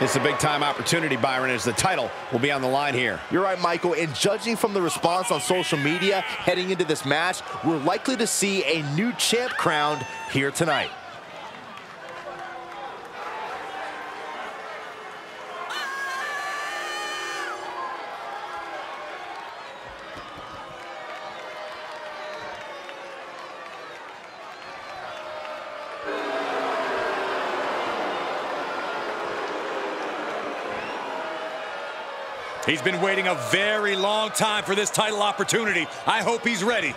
It's a big time opportunity, Byron, as the title will be on the line here. You're right, Michael. And judging from the response on social media heading into this match, we're likely to see a new champ crowned here tonight. He's been waiting a very long time for this title opportunity. I hope he's ready.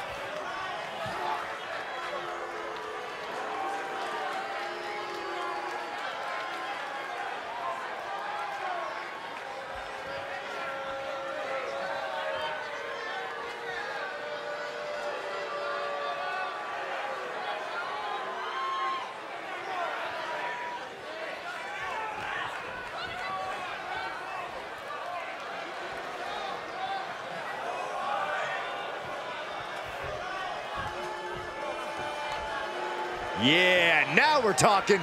Talking.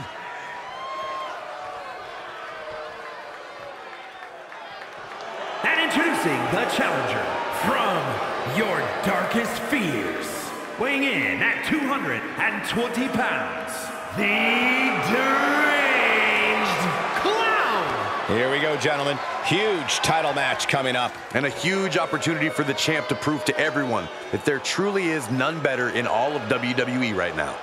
And introducing the challenger from your darkest fears, weighing in at 220 pounds, the Deranged Clown. Here we go, gentlemen. Huge title match coming up. And a huge opportunity for the champ to prove to everyone that there truly is none better in all of WWE right now.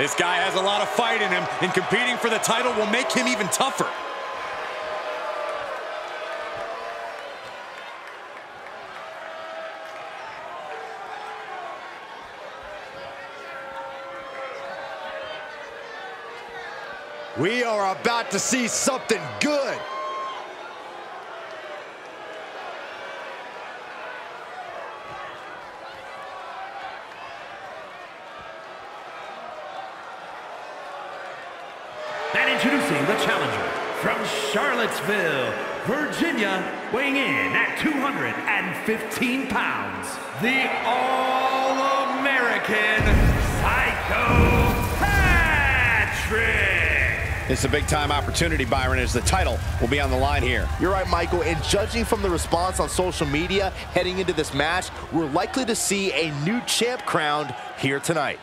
This guy has a lot of fight in him, and competing for the title will make him even tougher. We are about to see something good. And introducing the challenger from Charlottesville, Virginia, weighing in at 215 pounds, the All-American Psycho Patrick. It's a big-time opportunity, Byron, as the title will be on the line here. You're right, Michael, and judging from the response on social media heading into this match, we're likely to see a new champ crowned here tonight.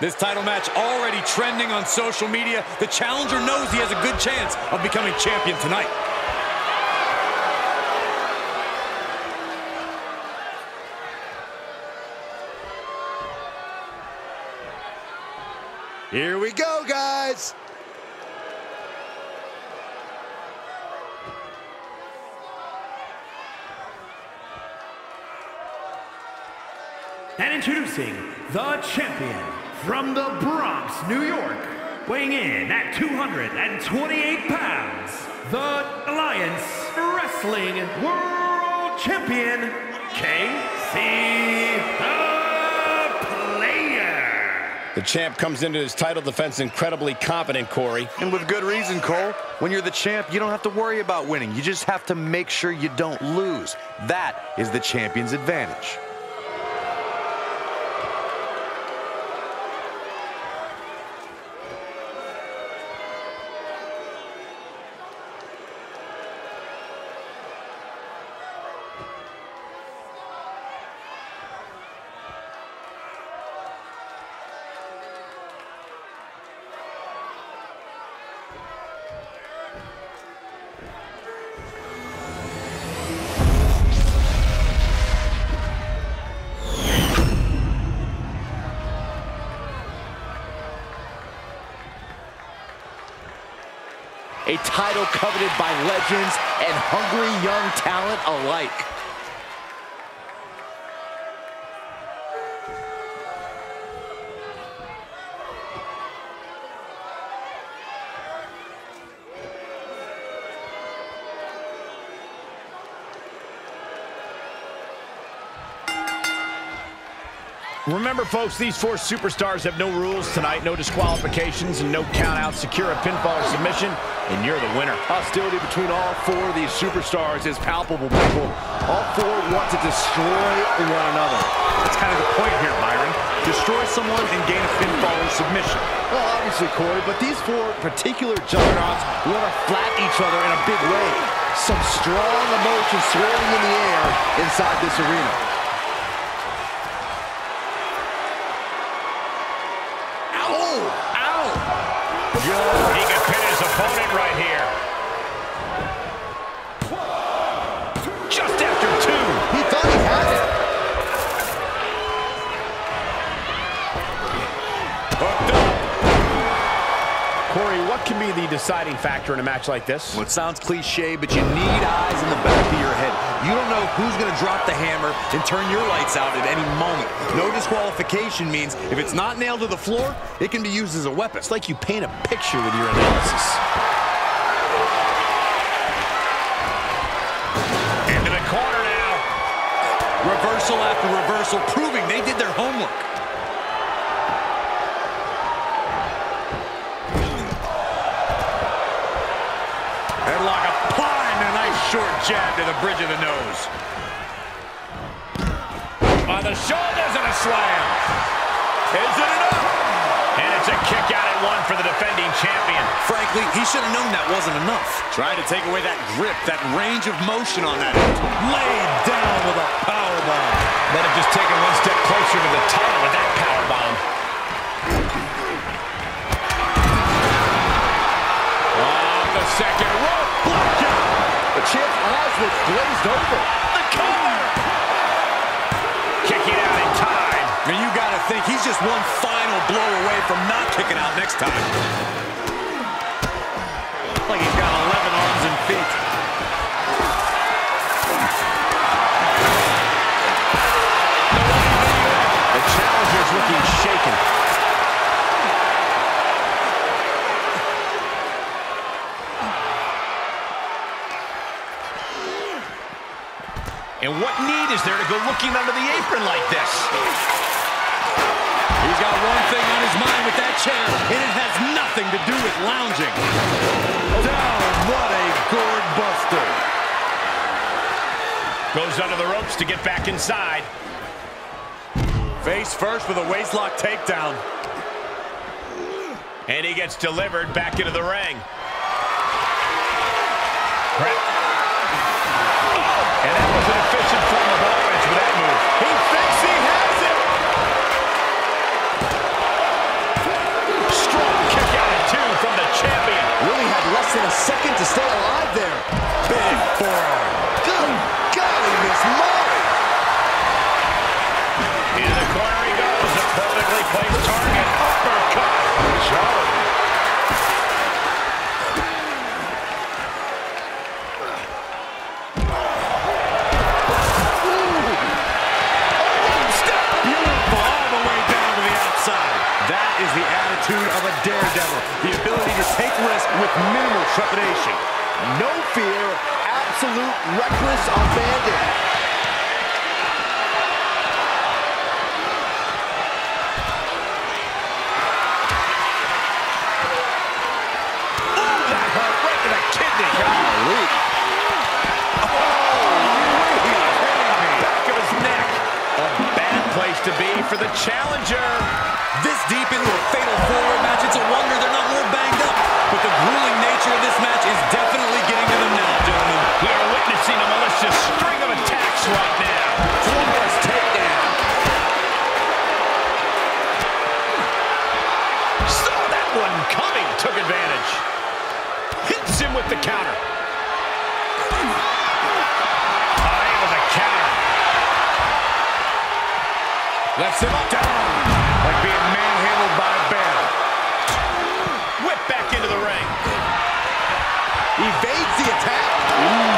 This title match already trending on social media. The challenger knows he has a good chance of becoming champion tonight. Here we go, guys. And introducing the champion from the Bronx, New York, weighing in at 228 pounds, the Alliance Wrestling World Champion, KC the Player. The champ comes into his title defense incredibly confident, Corey. And with good reason, Cole. When you're the champ, you don't have to worry about winning. You just have to make sure you don't lose. That is the champion's advantage. And hungry young talent alike. Remember, folks, these four superstars have no rules tonight, no disqualifications, and no countouts. Secure a pinfall or submission, and you're the winner. Hostility between all four of these superstars is palpable. All four want to destroy one another. That's kind of the point here, Byron. Destroy someone and gain a pinfall or submission. Well, obviously, Corey, but these four particular juggernauts want to flat each other in a big way. Some strong emotion swirling in the air inside this arena. Deciding factor in a match like this? Well, it sounds cliche, but you need eyes in the back of your head. You don't know who's going to drop the hammer and turn your lights out at any moment. No disqualification means if it's not nailed to the floor, it can be used as a weapon. It's like you paint a picture with your analysis. Into the corner now. Reversal after reversal, proving they did their homework. jab to the bridge of the nose. On the shoulders and a slam. Is it enough? And it's a kick out at one for the defending champion. Frankly, he should have known that wasn't enough. Trying to take away that grip, that range of motion on that. Laid down with a power bomb. Might have just taken one step closer to the title with that power bomb. Off the second rope glazed over. The cover! Kicking out in time. And you got to think he's just one final blow away from not kicking out next time. Is there to go looking under the apron like this? He's got one thing on his mind with that chair, and it has nothing to do with lounging. Down, what a gourd buster. Goes under the ropes to get back inside. Face first with a waistlock takedown. And he gets delivered back into the ring. Second to stay alive there. Big forearm. Attitude of a daredevil. The ability to take risks with minimal trepidation. No fear, absolute reckless abandon. That hurt right the kidney. Golly. Oh, Back of his neck. A bad place to be for the challenger. This deep into a fatal four-way match, it's a wonder they're not more banged up. But the grueling nature of this match is definitely getting to them now, gentlemen. We are witnessing a malicious string of attacks right now. Flawless takedown. Saw that one coming. Took advantage. Hits him with the counter. Able to counter. Left him up down. Like manhandled by bear. Whip back into the ring. Evades the attack. Gut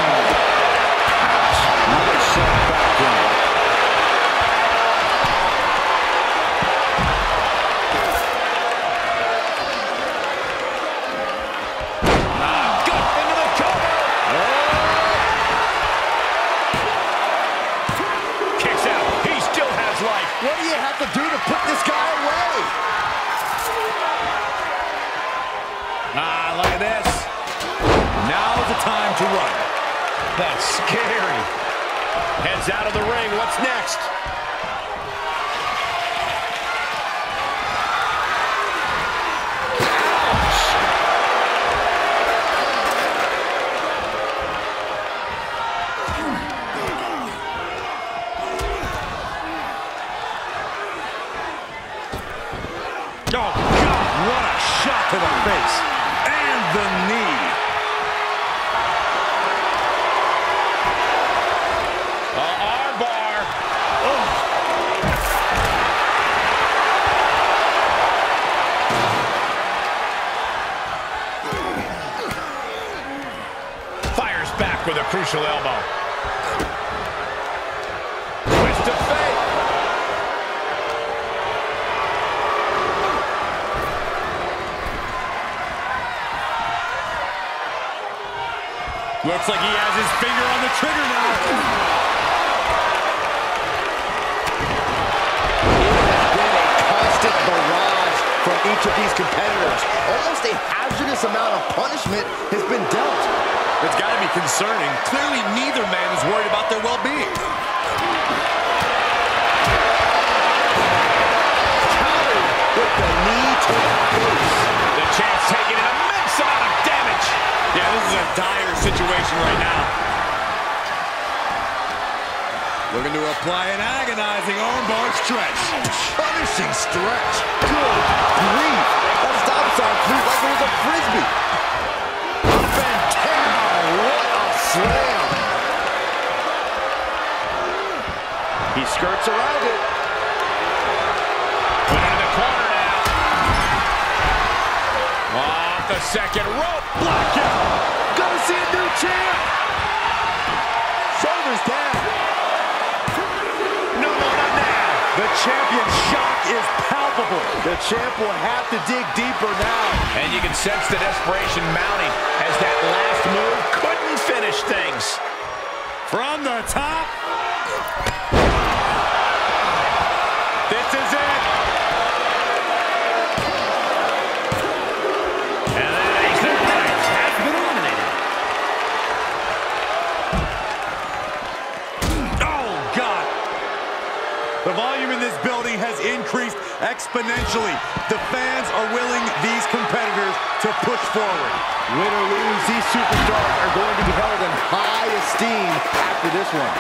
to push forward. Win or lose, these superstars are going to be held in high esteem after this one.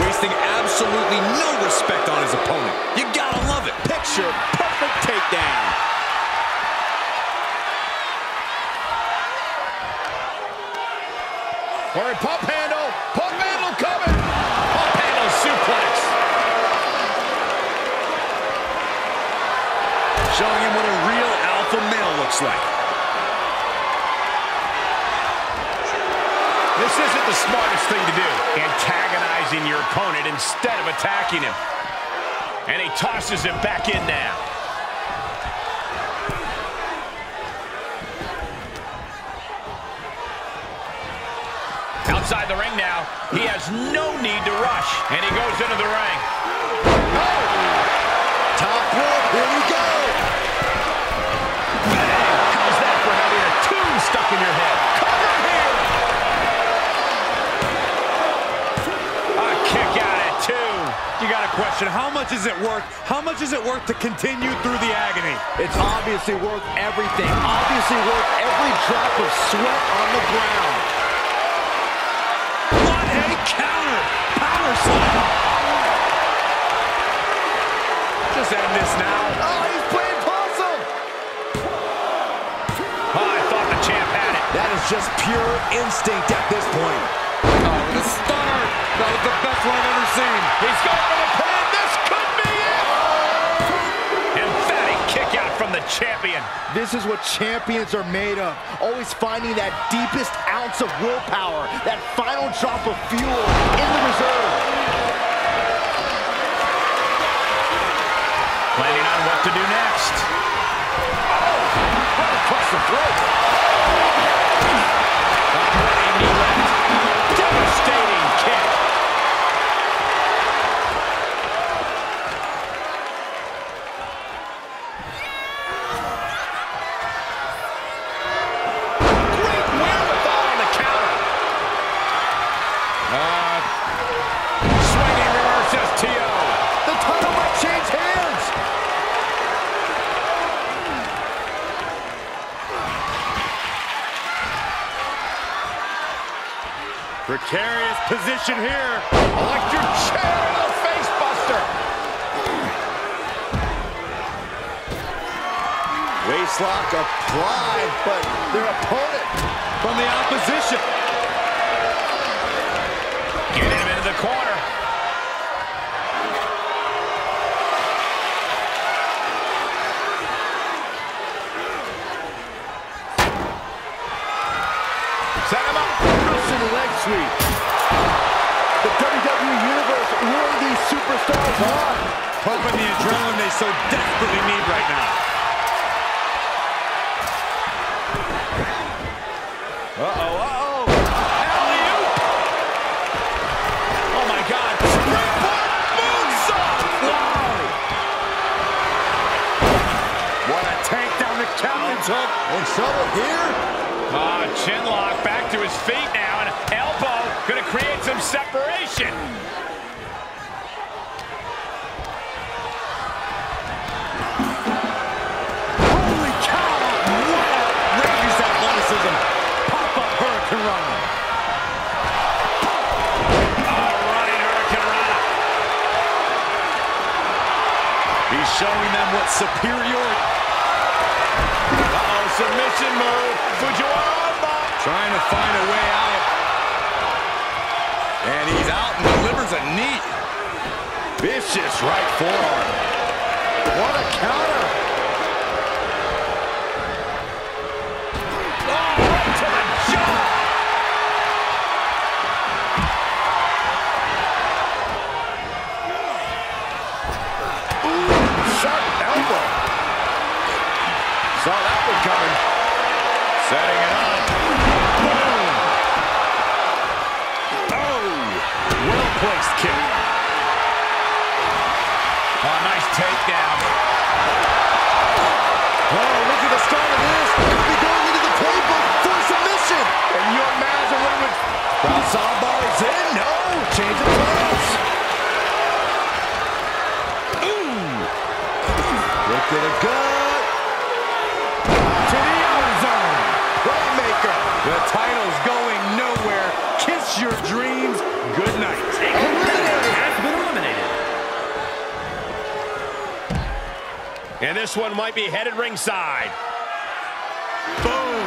Wasting absolutely no respect on his opponent. You gotta love it. Picture perfect takedown. Corey, pump handle coming. Pump handle suplex. Showing him what a real alpha male looks like. This isn't the smartest thing to do. Antagonizing your opponent instead of attacking him. And he tosses it back in now. Outside the ring now, he has no need to rush. And he goes into the ring. Oh! Top rope, here we go. In your head? Cover here! A kick out at two. You got a question. How much is it worth? How much is it worth to continue through the agony? It's obviously worth everything. Obviously worth every drop of sweat on the ground. What a counter! Power slam! Just pure instinct at this point. Oh, the stunner. That was the best one I've ever seen. He's going for the pin. This could be it. Emphatic kick out from the champion. This is what champions are made of. Always finding that deepest ounce of willpower, that final drop of fuel in the reserve. Planning on what to do next. Oh, Right across the throat. Operating knee this one might be headed ringside. Boom.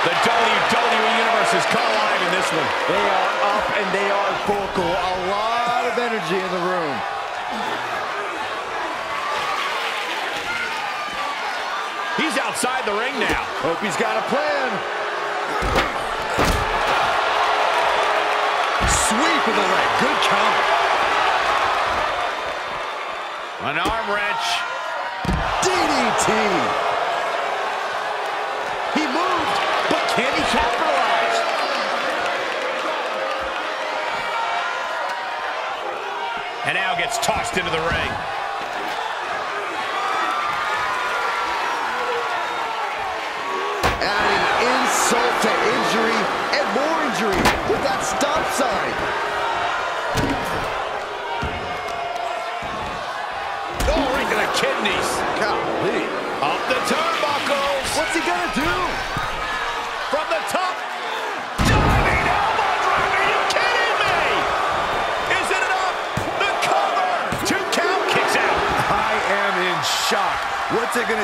The WWE Universe has come alive in this one. They are up and they are vocal. A lot of energy in the room. He's outside the ring now. Hope he's got a plan. Sweep of the leg. Good counter. An arm wrench. DDT. He moved, but can he capitalize? And now gets tossed into the ring.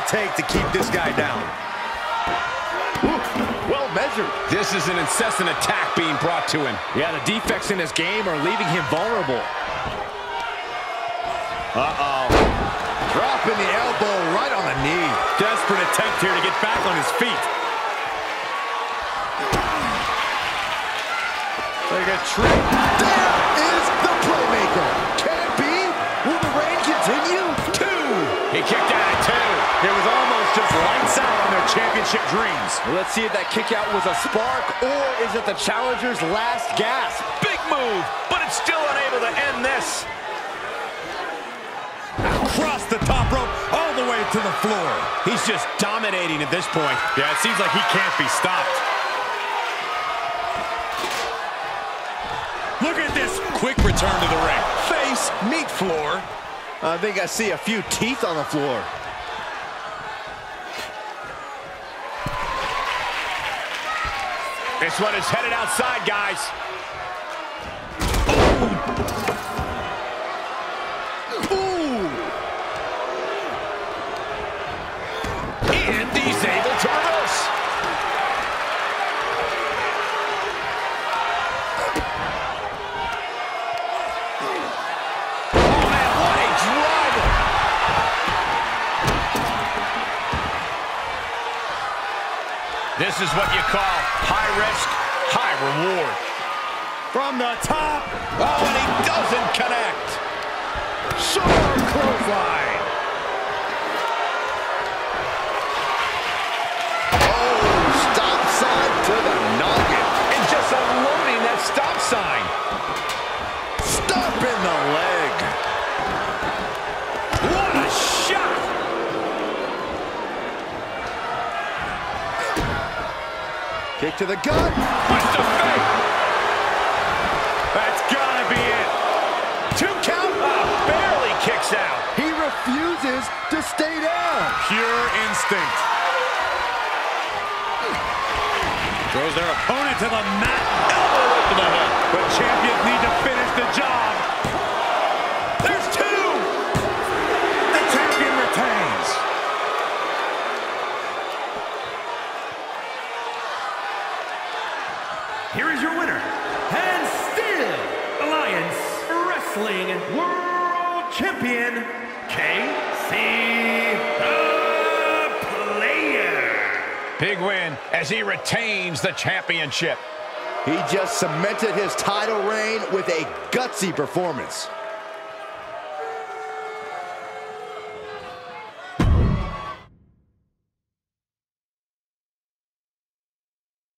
What's it going to take to keep this guy down? Well measured. This is an incessant attack being brought to him. Yeah, the defects in his game are leaving him vulnerable. Uh-oh. Dropping the elbow right on the knee. Desperate attempt here to get back on his feet. Like a trick. There is the playmaker. Can it be? Will the reign continue? He kicked out at two. It was almost just lights out on their championship dreams. Let's see if that kick out was a spark or is it the challenger's last gasp? Big move, but it's still unable to end this. Across the top rope, all the way to the floor. He's just dominating at this point. Yeah, it seems like he can't be stopped. Look at this quick return to the ring. Face, meet floor. I think I see a few teeth on the floor. This one is headed outside, guys. This is what you call high risk, high reward. From the top. Oh, and he doesn't connect. Sharp clothesline. Oh, stop sign to the noggin. And just unloading that stop sign. Stop in the leg. What a shot! Kick to the gut. Twist of fate. That's gotta be it. Two count. Ah, barely kicks out. He refuses to stay down. Pure instinct. Throws their opponent to the mat. Elbow to the head. But champions need to finish the job. Champion, KC the Player. Big win as he retains the championship. He just cemented his title reign with a gutsy performance.